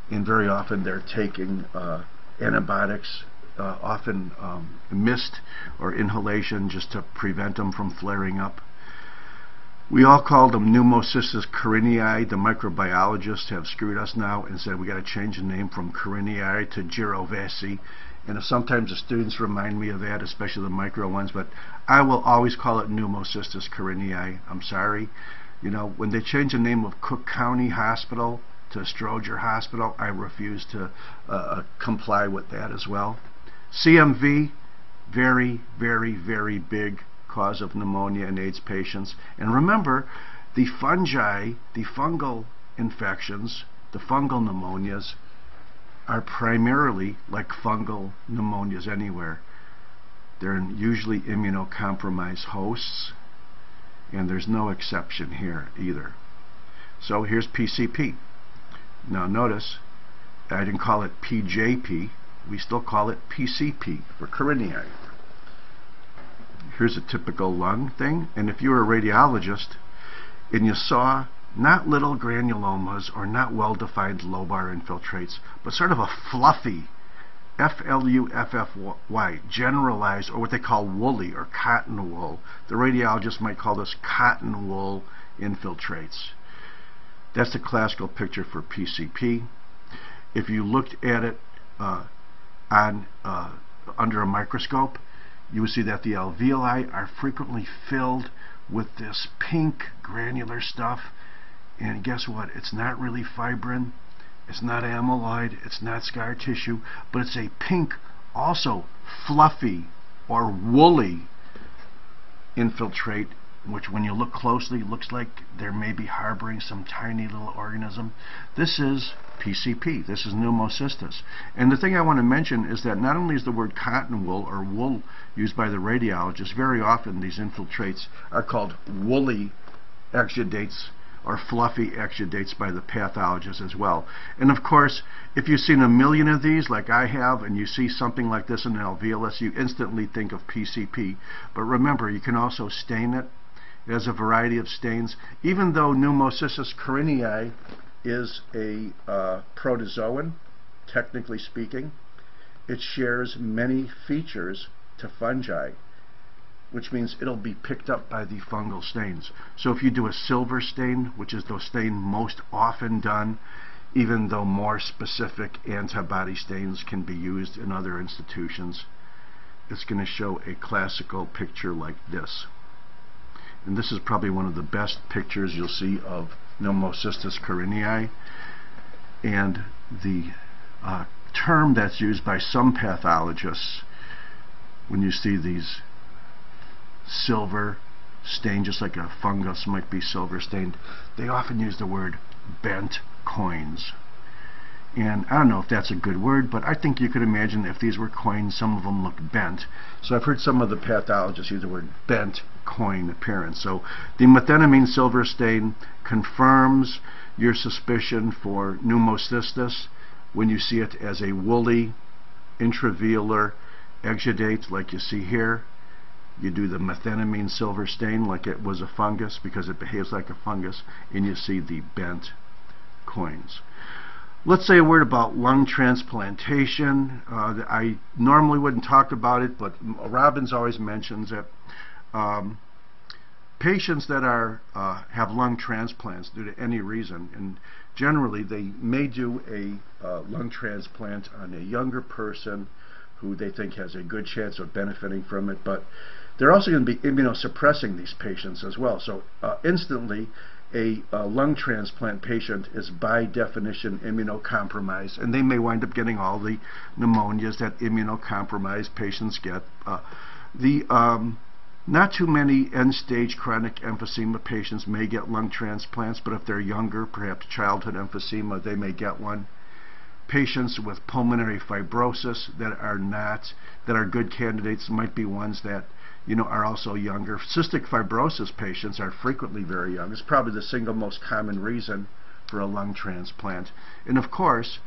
and very often they're taking uh, antibiotics, uh, often um, mist or inhalation, just to prevent them from flaring up. We all called them pneumocystis carinii. The microbiologists have screwed us now and said we got to change the name from carinii to jirovecii. And sometimes the students remind me of that, especially the micro ones, but I will always call it pneumocystis carinii. I'm sorry. You know, when they change the name of Cook County Hospital to Stroger Hospital, I refuse to uh, uh comply with that as well. CMV, very, very, very big cause of pneumonia in AIDS patients. And remember, the fungi, the fungal infections, the fungal pneumonias, are primarily like fungal pneumonias anywhere. They're usually immunocompromised hosts, and there's no exception here either. So here's PCP. Now notice, I didn't call it PJP, we still call it PCP for carinii here's a typical lung thing. And if you were a radiologist and you saw not little granulomas or not well-defined lobar infiltrates, but sort of a fluffy F-L-U-F-F-Y, generalized, or what they call woolly or cotton wool. The radiologist might call this cotton wool infiltrates. That's the classical picture for PCP. If you looked at it uh, on uh, under a microscope, you would see that the alveoli are frequently filled with this pink granular stuff. And guess what? It's not really fibrin. It's not amyloid. It's not scar tissue. But it's a pink, also fluffy or woolly infiltrate which when you look closely looks like there may be harboring some tiny little organism. This is PCP. This is pneumocystis. And the thing I want to mention is that not only is the word cotton wool or wool used by the radiologist, very often these infiltrates are called woolly exudates or fluffy exudates by the pathologist as well. And of course, if you've seen a million of these, like I have, and you see something like this in an alveolus, you instantly think of PCP. But remember, you can also stain it it has a variety of stains. Even though Pneumocystis carinii is a uh, protozoan, technically speaking, it shares many features to fungi, which means it'll be picked up by the fungal stains. So if you do a silver stain, which is the stain most often done, even though more specific antibody stains can be used in other institutions, it's going to show a classical picture like this and this is probably one of the best pictures you'll see of Pneumocystis carinii and the uh, term that's used by some pathologists when you see these silver stained just like a fungus might be silver stained they often use the word bent coins and I don't know if that's a good word, but I think you could imagine if these were coins, some of them look bent. So I've heard some of the pathologists use the word bent coin appearance. So the methenamine silver stain confirms your suspicion for pneumocystis when you see it as a woolly intraveolar exudate like you see here. You do the methenamine silver stain like it was a fungus because it behaves like a fungus and you see the bent coins. Let's say a word about lung transplantation. Uh, I normally wouldn't talk about it, but Robbins always mentions it. Um, patients that are uh, have lung transplants due to any reason, and generally they may do a uh, lung transplant on a younger person who they think has a good chance of benefiting from it, but they're also going to be immunosuppressing these patients as well. So uh, instantly a, a, lung transplant patient is by definition immunocompromised, and they may wind up getting all the pneumonias that immunocompromised patients get. Uh, the um, Not too many end-stage chronic emphysema patients may get lung transplants, but if they're younger, perhaps childhood emphysema, they may get one. Patients with pulmonary fibrosis that are not, that are good candidates might be ones that, you know, are also younger. Cystic fibrosis patients are frequently very young. It's probably the single most common reason for a lung transplant. And of course,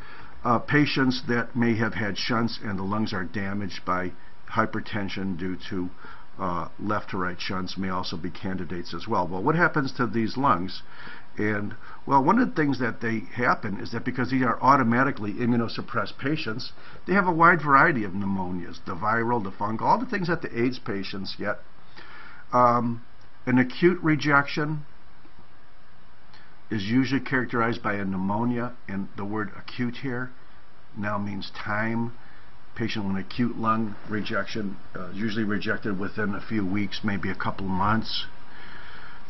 uh, patients that may have had shunts and the lungs are damaged by hypertension due to uh, left to right shunts may also be candidates as well. Well, what happens to these lungs? And well, one of the things that they happen is that because these are automatically immunosuppressed patients, they have a wide variety of pneumonias, the viral, the fungal, all the things that the AIDS patients get. Um, an acute rejection is usually characterized by a pneumonia, and the word acute here now means time patient with an acute lung rejection, uh, usually rejected within a few weeks, maybe a couple months.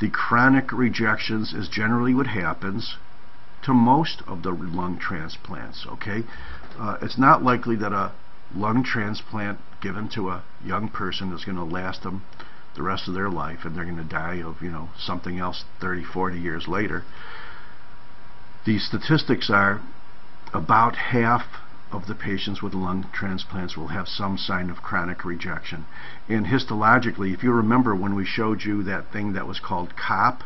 The chronic rejections is generally what happens to most of the lung transplants, okay? Uh, it's not likely that a lung transplant given to a young person is going to last them the rest of their life and they're going to die of, you know, something else 30, 40 years later. The statistics are about half of the patients with lung transplants will have some sign of chronic rejection. And histologically, if you remember when we showed you that thing that was called COP,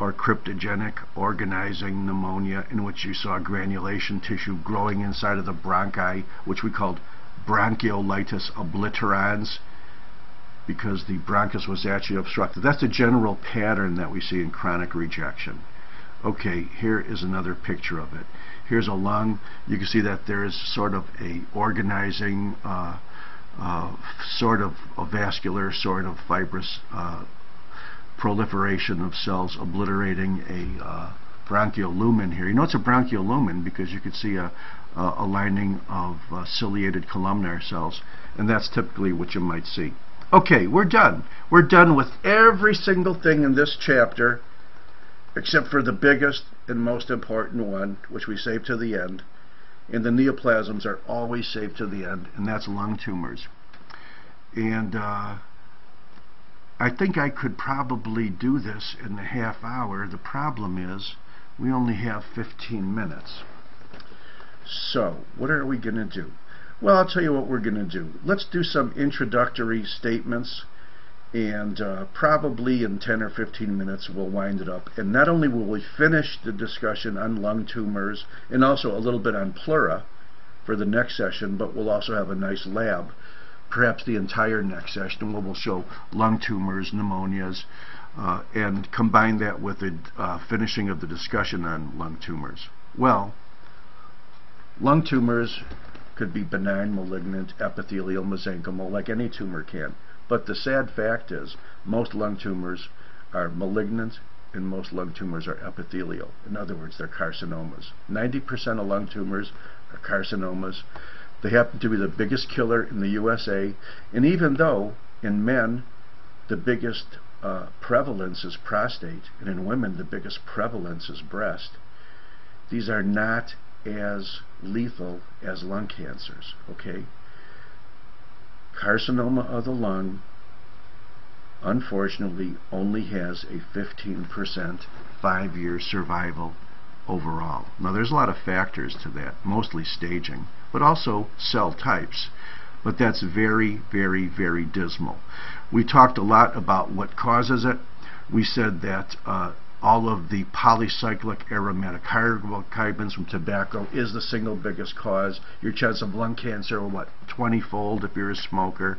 or cryptogenic organizing pneumonia, in which you saw granulation tissue growing inside of the bronchi, which we called bronchiolitis obliterans, because the bronchus was actually obstructed. That's a general pattern that we see in chronic rejection. Okay, here is another picture of it. Here's a lung. You can see that there is sort of a organizing, uh, uh, sort of a vascular, sort of fibrous uh, proliferation of cells obliterating a uh, bronchial lumen here. You know it's a bronchial lumen because you can see a, a lining of uh, ciliated columnar cells, and that's typically what you might see. Okay, we're done. We're done with every single thing in this chapter except for the biggest and most important one, which we save to the end. And the neoplasms are always saved to the end, and that's lung tumors. And uh, I think I could probably do this in a half hour. The problem is we only have 15 minutes. So, what are we going to do? Well, I'll tell you what we're going to do. Let's do some introductory statements and uh, probably in 10 or 15 minutes we'll wind it up. And not only will we finish the discussion on lung tumors and also a little bit on pleura for the next session, but we'll also have a nice lab, perhaps the entire next session, where we'll show lung tumors, pneumonias, uh, and combine that with the uh, finishing of the discussion on lung tumors. Well, lung tumors could be benign, malignant, epithelial, mesenchymal, like any tumor can. But the sad fact is, most lung tumors are malignant and most lung tumors are epithelial. In other words, they're carcinomas. 90% of lung tumors are carcinomas. They happen to be the biggest killer in the USA. And even though in men the biggest uh, prevalence is prostate, and in women the biggest prevalence is breast, these are not as lethal as lung cancers, okay? Carcinoma of the lung unfortunately only has a 15% five-year survival overall. Now there's a lot of factors to that, mostly staging, but also cell types. But that's very, very, very dismal. We talked a lot about what causes it. We said that uh, all of the polycyclic aromatic hydrocarbons from tobacco is the single biggest cause. Your chance of lung cancer, what, 20-fold if you're a smoker.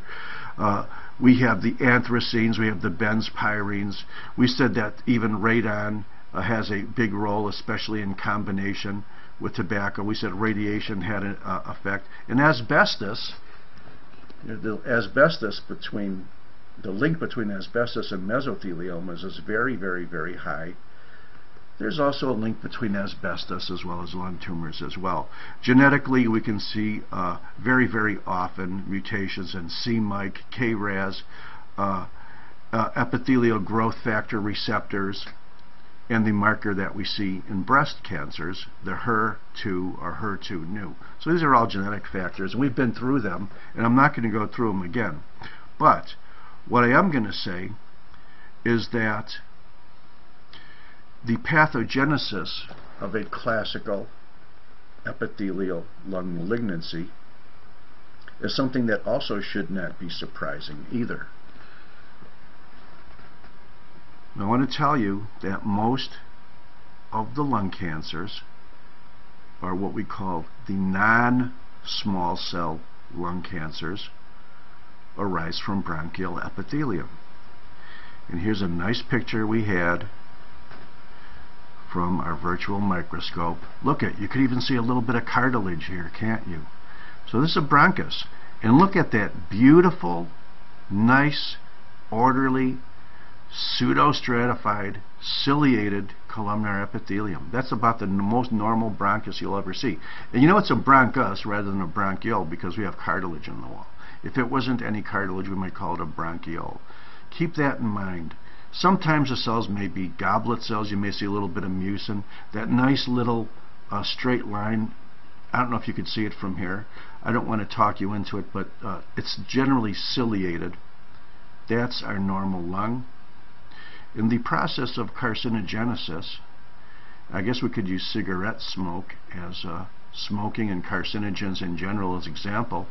Uh, we have the anthracenes, we have the benzpyrenes. We said that even radon uh, has a big role, especially in combination with tobacco. We said radiation had an uh, effect. And asbestos, the asbestos between the link between asbestos and mesotheliomas is very, very, very high. There's also a link between asbestos as well as lung tumors as well. Genetically, we can see uh, very, very often mutations in c-MYC, KRAS, uh, uh, epithelial growth factor receptors, and the marker that we see in breast cancers, the HER2 or HER2/neu. So these are all genetic factors, and we've been through them, and I'm not going to go through them again. But What I am going to say is that the pathogenesis of a classical epithelial lung malignancy is something that also should not be surprising either. I want to tell you that most of the lung cancers are what we call the non-small cell lung cancers arise from bronchial epithelium. And here's a nice picture we had from our virtual microscope. Look at, you could even see a little bit of cartilage here, can't you? So this is a bronchus. And look at that beautiful, nice, orderly, pseudostratified, ciliated columnar epithelium. That's about the most normal bronchus you'll ever see. And you know it's a bronchus rather than a bronchiole because we have cartilage in the wall. If it wasn't any cartilage, we might call it a bronchiole. Keep that in mind. Sometimes the cells may be goblet cells. You may see a little bit of mucin. That nice little uh, straight line, I don't know if you could see it from here. I don't want to talk you into it, but uh, it's generally ciliated. That's our normal lung. In the process of carcinogenesis, I guess we could use cigarette smoke as uh, smoking and carcinogens in general as example.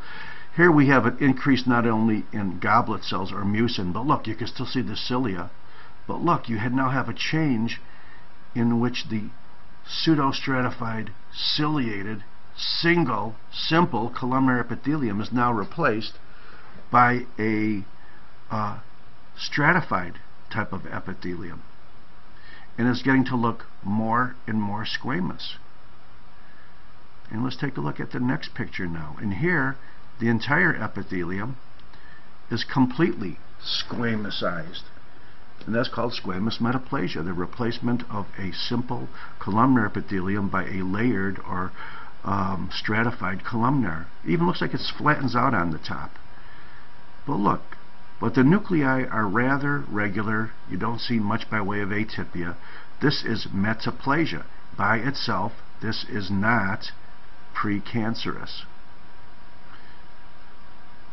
Here we have an increase not only in goblet cells or mucin, but look, you can still see the cilia. But look, you now have a change in which the pseudostratified, ciliated, single, simple columnar epithelium is now replaced by a uh, stratified type of epithelium and is getting to look more and more squamous. And let's take a look at the next picture now. And here, the entire epithelium is completely squamousized. And that's called squamous metaplasia, the replacement of a simple columnar epithelium by a layered or um, stratified columnar. It even looks like it flattens out on the top. But look, but the nuclei are rather regular. You don't see much by way of atypia. This is metaplasia. By itself, this is not precancerous.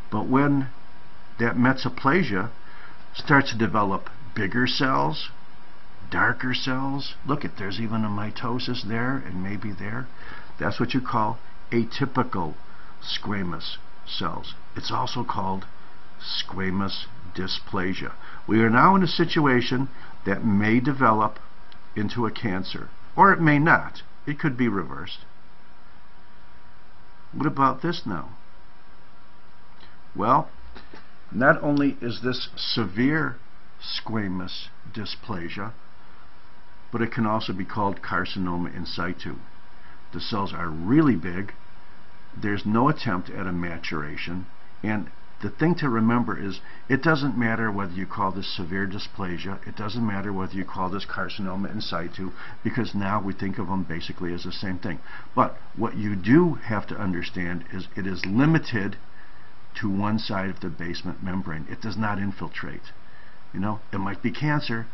But when that metaplasia starts to develop bigger cells, darker cells, look at there's even a mitosis there and maybe there. That's what you call atypical squamous cells. It's also called squamous dysplasia. We are now in a situation that may develop into a cancer, or it may not. It could be reversed. What about this now? Well, not only is this severe squamous dysplasia, but it can also be called carcinoma in situ. The cells are really big, there's no attempt at a maturation, and the thing to remember is it doesn't matter whether you call this severe dysplasia, it doesn't matter whether you call this carcinoma in situ, because now we think of them basically as the same thing. But what you do have to understand is it is limited to one side of the basement membrane. It does not infiltrate. You know, it might be cancer,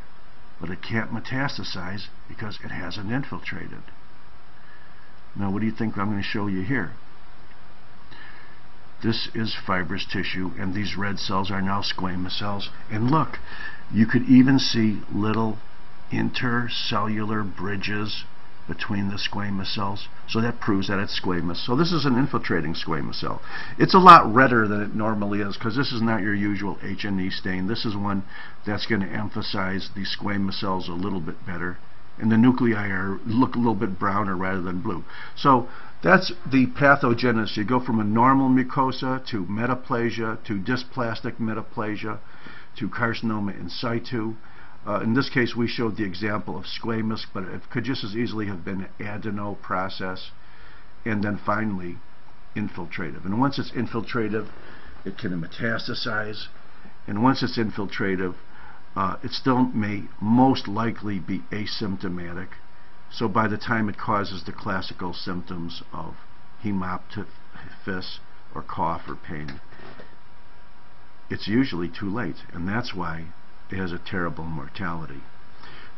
but it can't metastasize because it hasn't infiltrated. Now what do you think I'm going to show you here? This is fibrous tissue, and these red cells are now squamous cells. And look, you could even see little intercellular bridges between the squamous cells. So that proves that it's squamous. So this is an infiltrating squamous cell. It's a lot redder than it normally is because this is not your usual H&E stain. This is one that's going to emphasize the squamous cells a little bit better. And the nuclei are, look a little bit browner rather than blue. So that's the pathogenesis. You go from a normal mucosa to metaplasia to dysplastic metaplasia to carcinoma in situ. Uh, in this case, we showed the example of squamous, but it could just as easily have been adeno process, and then finally infiltrative. And once it's infiltrative, it can metastasize, and once it's infiltrative, uh, it still may most likely be asymptomatic, so by the time it causes the classical symptoms of hemoptysis or cough or pain, it's usually too late. And that's why has a terrible mortality.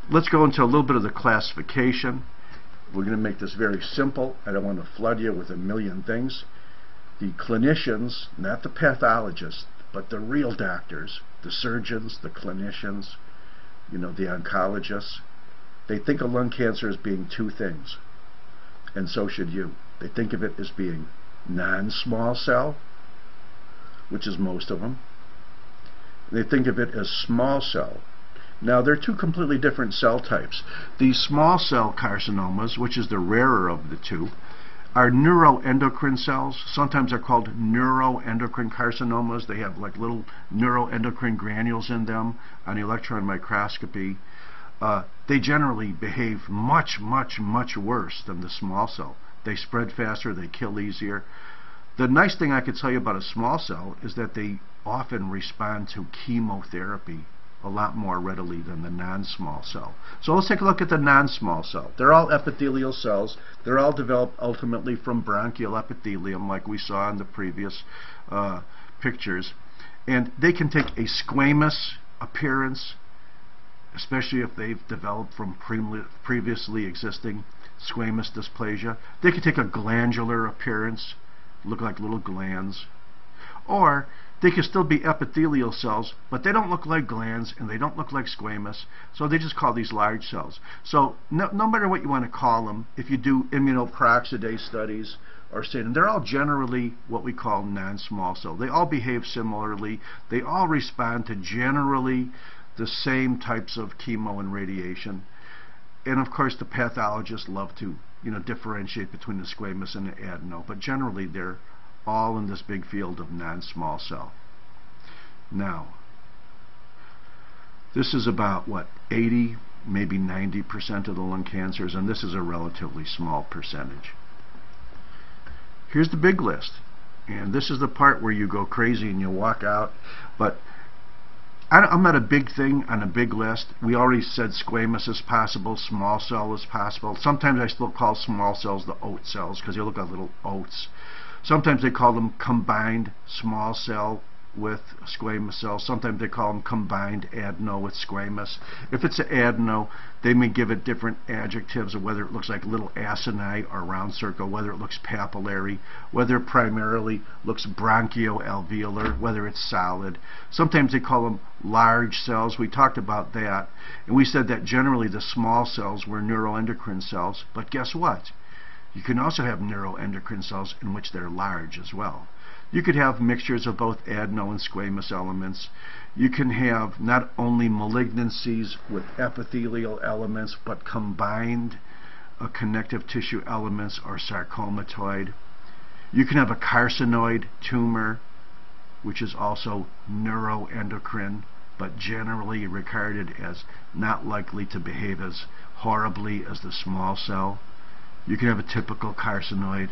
Let's go into a little bit of the classification. We're going to make this very simple. I don't want to flood you with a million things. The clinicians, not the pathologists, But the real doctors, the surgeons, the clinicians, you know, the oncologists, they think of lung cancer as being two things. And so should you. They think of it as being non-small cell, which is most of them. They think of it as small cell. Now, they're two completely different cell types. These small cell carcinomas, which is the rarer of the two, are neuroendocrine cells. Sometimes they're called neuroendocrine carcinomas. They have like little neuroendocrine granules in them on electron microscopy. Uh, they generally behave much, much, much worse than the small cell. They spread faster, they kill easier. The nice thing I could tell you about a small cell is that they often respond to chemotherapy a lot more readily than the non-small cell. So let's take a look at the non-small cell. They're all epithelial cells. They're all developed ultimately from bronchial epithelium like we saw in the previous uh, pictures. And they can take a squamous appearance, especially if they've developed from pre previously existing squamous dysplasia. They can take a glandular appearance, look like little glands. Or they can still be epithelial cells, but they don't look like glands and they don't look like squamous, so they just call these large cells. So no, no matter what you want to call them, if you do immunoperoxidase studies or staining, they're all generally what we call non-small cell. They all behave similarly. They all respond to generally the same types of chemo and radiation. And of course, the pathologists love to you know differentiate between the squamous and the adeno, but generally they're all in this big field of non-small cell. Now, this is about, what, 80, maybe 90% of the lung cancers, and this is a relatively small percentage. Here's the big list, and this is the part where you go crazy and you walk out, but I'm not a big thing on a big list. We already said squamous is possible, small cell is possible. Sometimes I still call small cells the oat cells because they look like little oats. Sometimes they call them combined small cell with squamous cell. Sometimes they call them combined adeno with squamous. If it's an adeno, they may give it different adjectives of whether it looks like little acini or round circle, whether it looks papillary, whether it primarily looks bronchioalveolar, whether it's solid. Sometimes they call them large cells. We talked about that. And we said that generally the small cells were neuroendocrine cells. But guess what? You can also have neuroendocrine cells in which they're large as well. You could have mixtures of both adeno and squamous elements. You can have not only malignancies with epithelial elements, but combined uh, connective tissue elements or sarcomatoid. You can have a carcinoid tumor, which is also neuroendocrine, but generally regarded as not likely to behave as horribly as the small cell. You can have a typical carcinoid.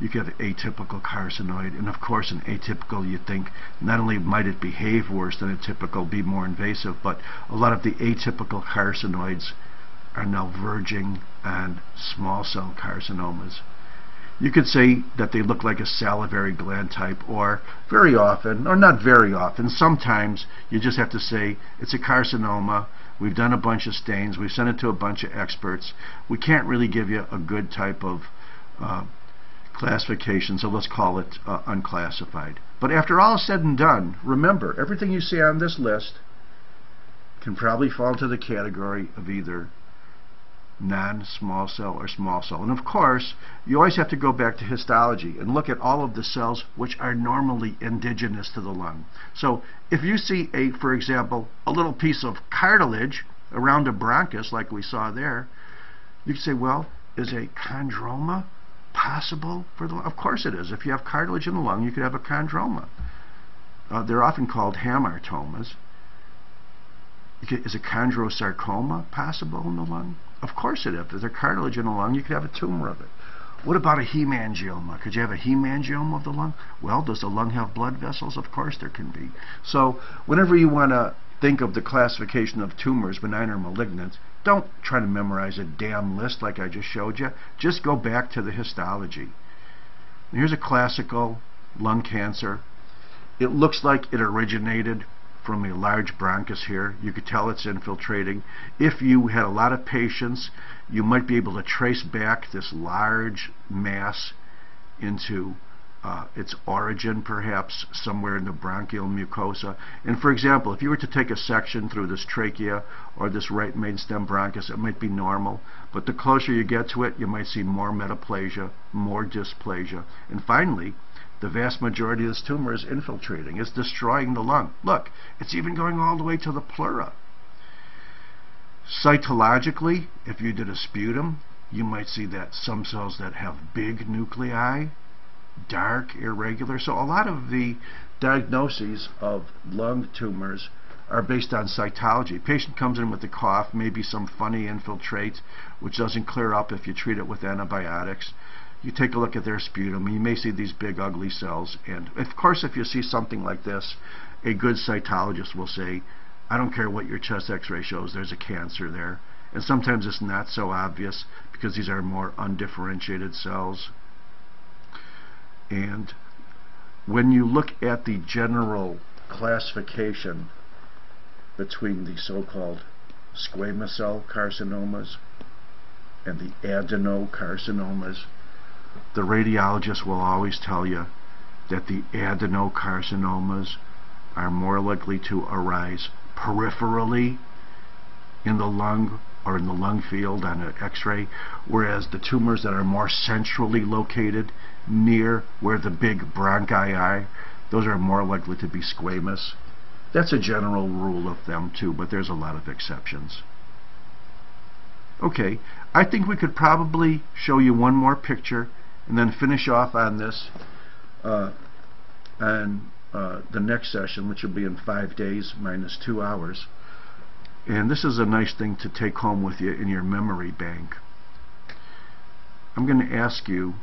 You can have atypical carcinoid. And of course, an atypical, you think, not only might it behave worse than a typical, be more invasive, but a lot of the atypical carcinoids are now verging on small cell carcinomas. You could say that they look like a salivary gland type, or very often, or not very often, sometimes you just have to say it's a carcinoma We've done a bunch of stains. We've sent it to a bunch of experts. We can't really give you a good type of uh, classification, so let's call it uh, unclassified. But after all is said and done, remember, everything you see on this list can probably fall into the category of either non-small cell or small cell. And of course, you always have to go back to histology and look at all of the cells which are normally indigenous to the lung. So if you see a, for example, a little piece of cartilage around a bronchus like we saw there, you can say, well, is a chondroma possible for the lung? Of course it is. If you have cartilage in the lung, you could have a chondroma. Uh, they're often called hamartomas. Is a chondrosarcoma possible in the lung? Of course it is. If there's a cartilage in the lung, you could have a tumor of it. What about a hemangioma? Could you have a hemangioma of the lung? Well, does the lung have blood vessels? Of course there can be. So whenever you want to think of the classification of tumors, benign or malignant, don't try to memorize a damn list like I just showed you. Just go back to the histology. Here's a classical lung cancer. It looks like it originated from a large bronchus here. You could tell it's infiltrating. If you had a lot of patience, you might be able to trace back this large mass into uh, its origin perhaps somewhere in the bronchial mucosa. And for example, if you were to take a section through this trachea or this right main stem bronchus, it might be normal, but the closer you get to it, you might see more metaplasia, more dysplasia. And finally, the vast majority of this tumor is infiltrating. It's destroying the lung. Look, it's even going all the way to the pleura. Cytologically, if you did a sputum, you might see that some cells that have big nuclei dark, irregular. So a lot of the diagnoses of lung tumors are based on cytology. Patient comes in with a cough, maybe some funny infiltrate, which doesn't clear up if you treat it with antibiotics. You take a look at their sputum, you may see these big ugly cells. And of course, if you see something like this, a good cytologist will say, I don't care what your chest x-ray shows, there's a cancer there. And sometimes it's not so obvious because these are more undifferentiated cells. And when you look at the general classification between the so-called squamous cell carcinomas and the adenocarcinomas, the radiologist will always tell you that the adenocarcinomas are more likely to arise peripherally in the lung or in the lung field on an x-ray, whereas the tumors that are more centrally located near where the big bronchi are, those are more likely to be squamous. That's a general rule of them too, but there's a lot of exceptions. Okay, I think we could probably show you one more picture and then finish off on this uh, on uh, the next session, which will be in five days minus two hours. And this is a nice thing to take home with you in your memory bank. I'm going to ask you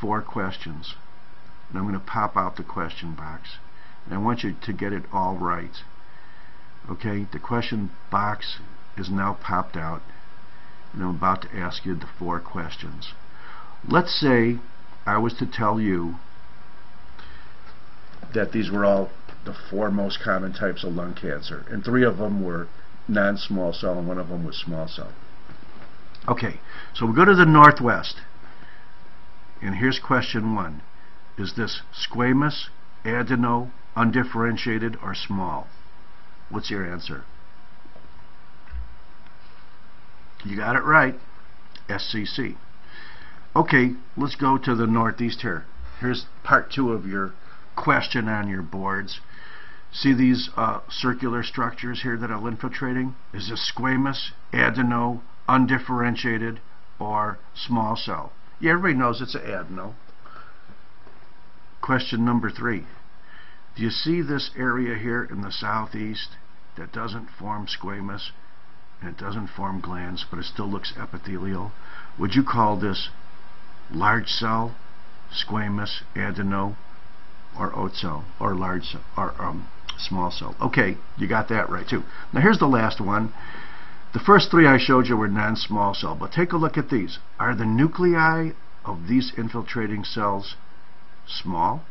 four questions. And I'm going to pop out the question box. And I want you to get it all right. Okay, the question box is now popped out. And I'm about to ask you the four questions. Let's say I was to tell you that these were all the four most common types of lung cancer, and three of them were non-small cell and one of them was small cell. Okay, so we go to the northwest, and here's question one. Is this squamous, adeno, undifferentiated, or small? What's your answer? You got it right. SCC. Okay, let's go to the northeast here. Here's part two of your question on your boards. See these uh, circular structures here that are infiltrating? Is this squamous, adeno, undifferentiated, or small cell? Yeah, everybody knows it's an adeno. Question number three. Do you see this area here in the southeast that doesn't form squamous and it doesn't form glands, but it still looks epithelial? Would you call this large cell, squamous, adeno, or oat cell, or large cell, or um, small cell. Okay, you got that right too. Now here's the last one. The first three I showed you were non-small cell, but take a look at these. Are the nuclei of these infiltrating cells small?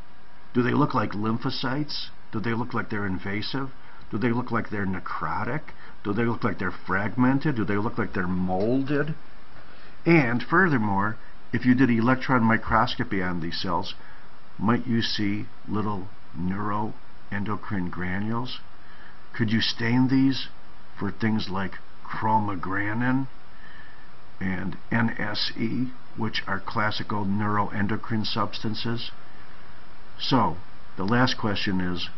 Do they look like lymphocytes? Do they look like they're invasive? Do they look like they're necrotic? Do they look like they're fragmented? Do they look like they're molded? And furthermore, if you did electron microscopy on these cells, might you see little neuroendocrine granules? Could you stain these for things like chromogranin and NSE, which are classical neuroendocrine substances? So, the last question is,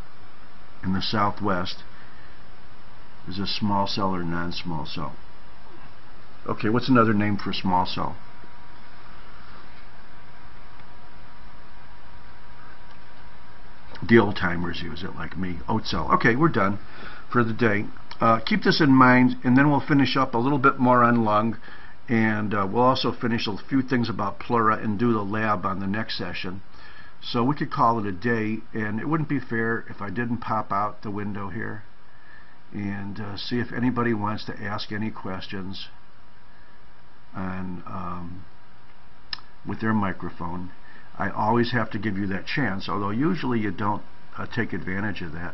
in the southwest, is a small cell or non-small cell? Okay, what's another name for small cell? the old timers use it like me. Oat cell. Okay, we're done for the day. Uh, keep this in mind, and then we'll finish up a little bit more on lung, and uh, we'll also finish a few things about pleura and do the lab on the next session. So we could call it a day, and it wouldn't be fair if I didn't pop out the window here and uh, see if anybody wants to ask any questions on um, with their microphone. I always have to give you that chance, although usually you don't uh, take advantage of that.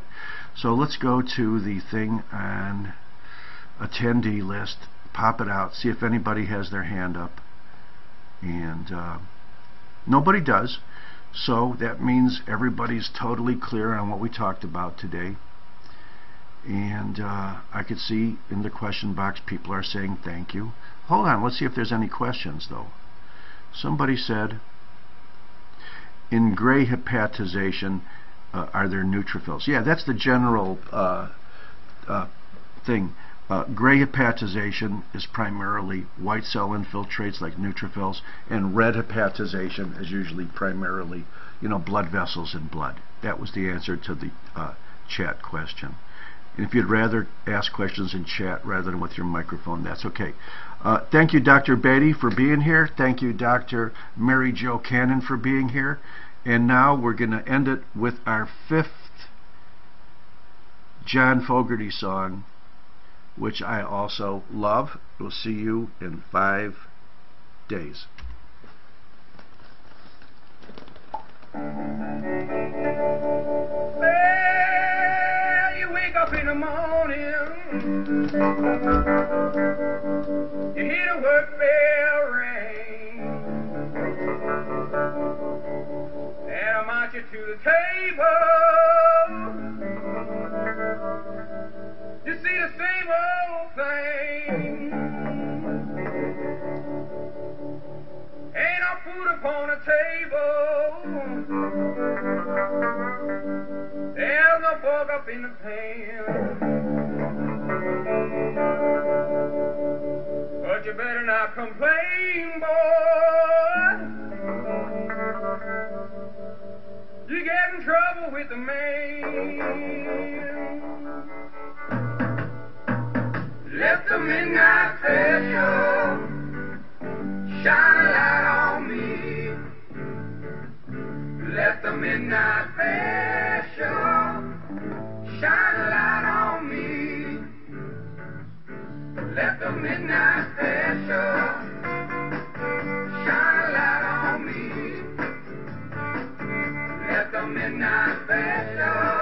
So let's go to the thing on attendee list, pop it out, see if anybody has their hand up, and uh, Nobody does. So that means everybody's totally clear on what we talked about today. And uh, I could see in the question box people are saying thank you. Hold on, let's see if there's any questions though. Somebody said, in gray hepatization, uh, are there neutrophils? Yeah, that's the general uh, uh, thing. Uh, gray hepatization is primarily white cell infiltrates like neutrophils, and red hepatization is usually primarily, you know, blood vessels and blood. That was the answer to the uh, chat question. And if you'd rather ask questions in chat rather than with your microphone, that's okay. Uh, thank you, Dr. Beatty, for being here. Thank you, Dr. Mary Jo Cannon, for being here. And now we're going to end it with our fifth John Fogerty song, which I also love. We'll see you in five days. Well, the morning, you hear the work bell ring, and I march you to the table. You see the same old thing. Ain't no food upon the table. There's no fork up in the pan. You better not complain, boy. You get in trouble with the man. Let the midnight special shine a light on me. Let the midnight special shine Let the midnight special shine a light on me. Let the midnight special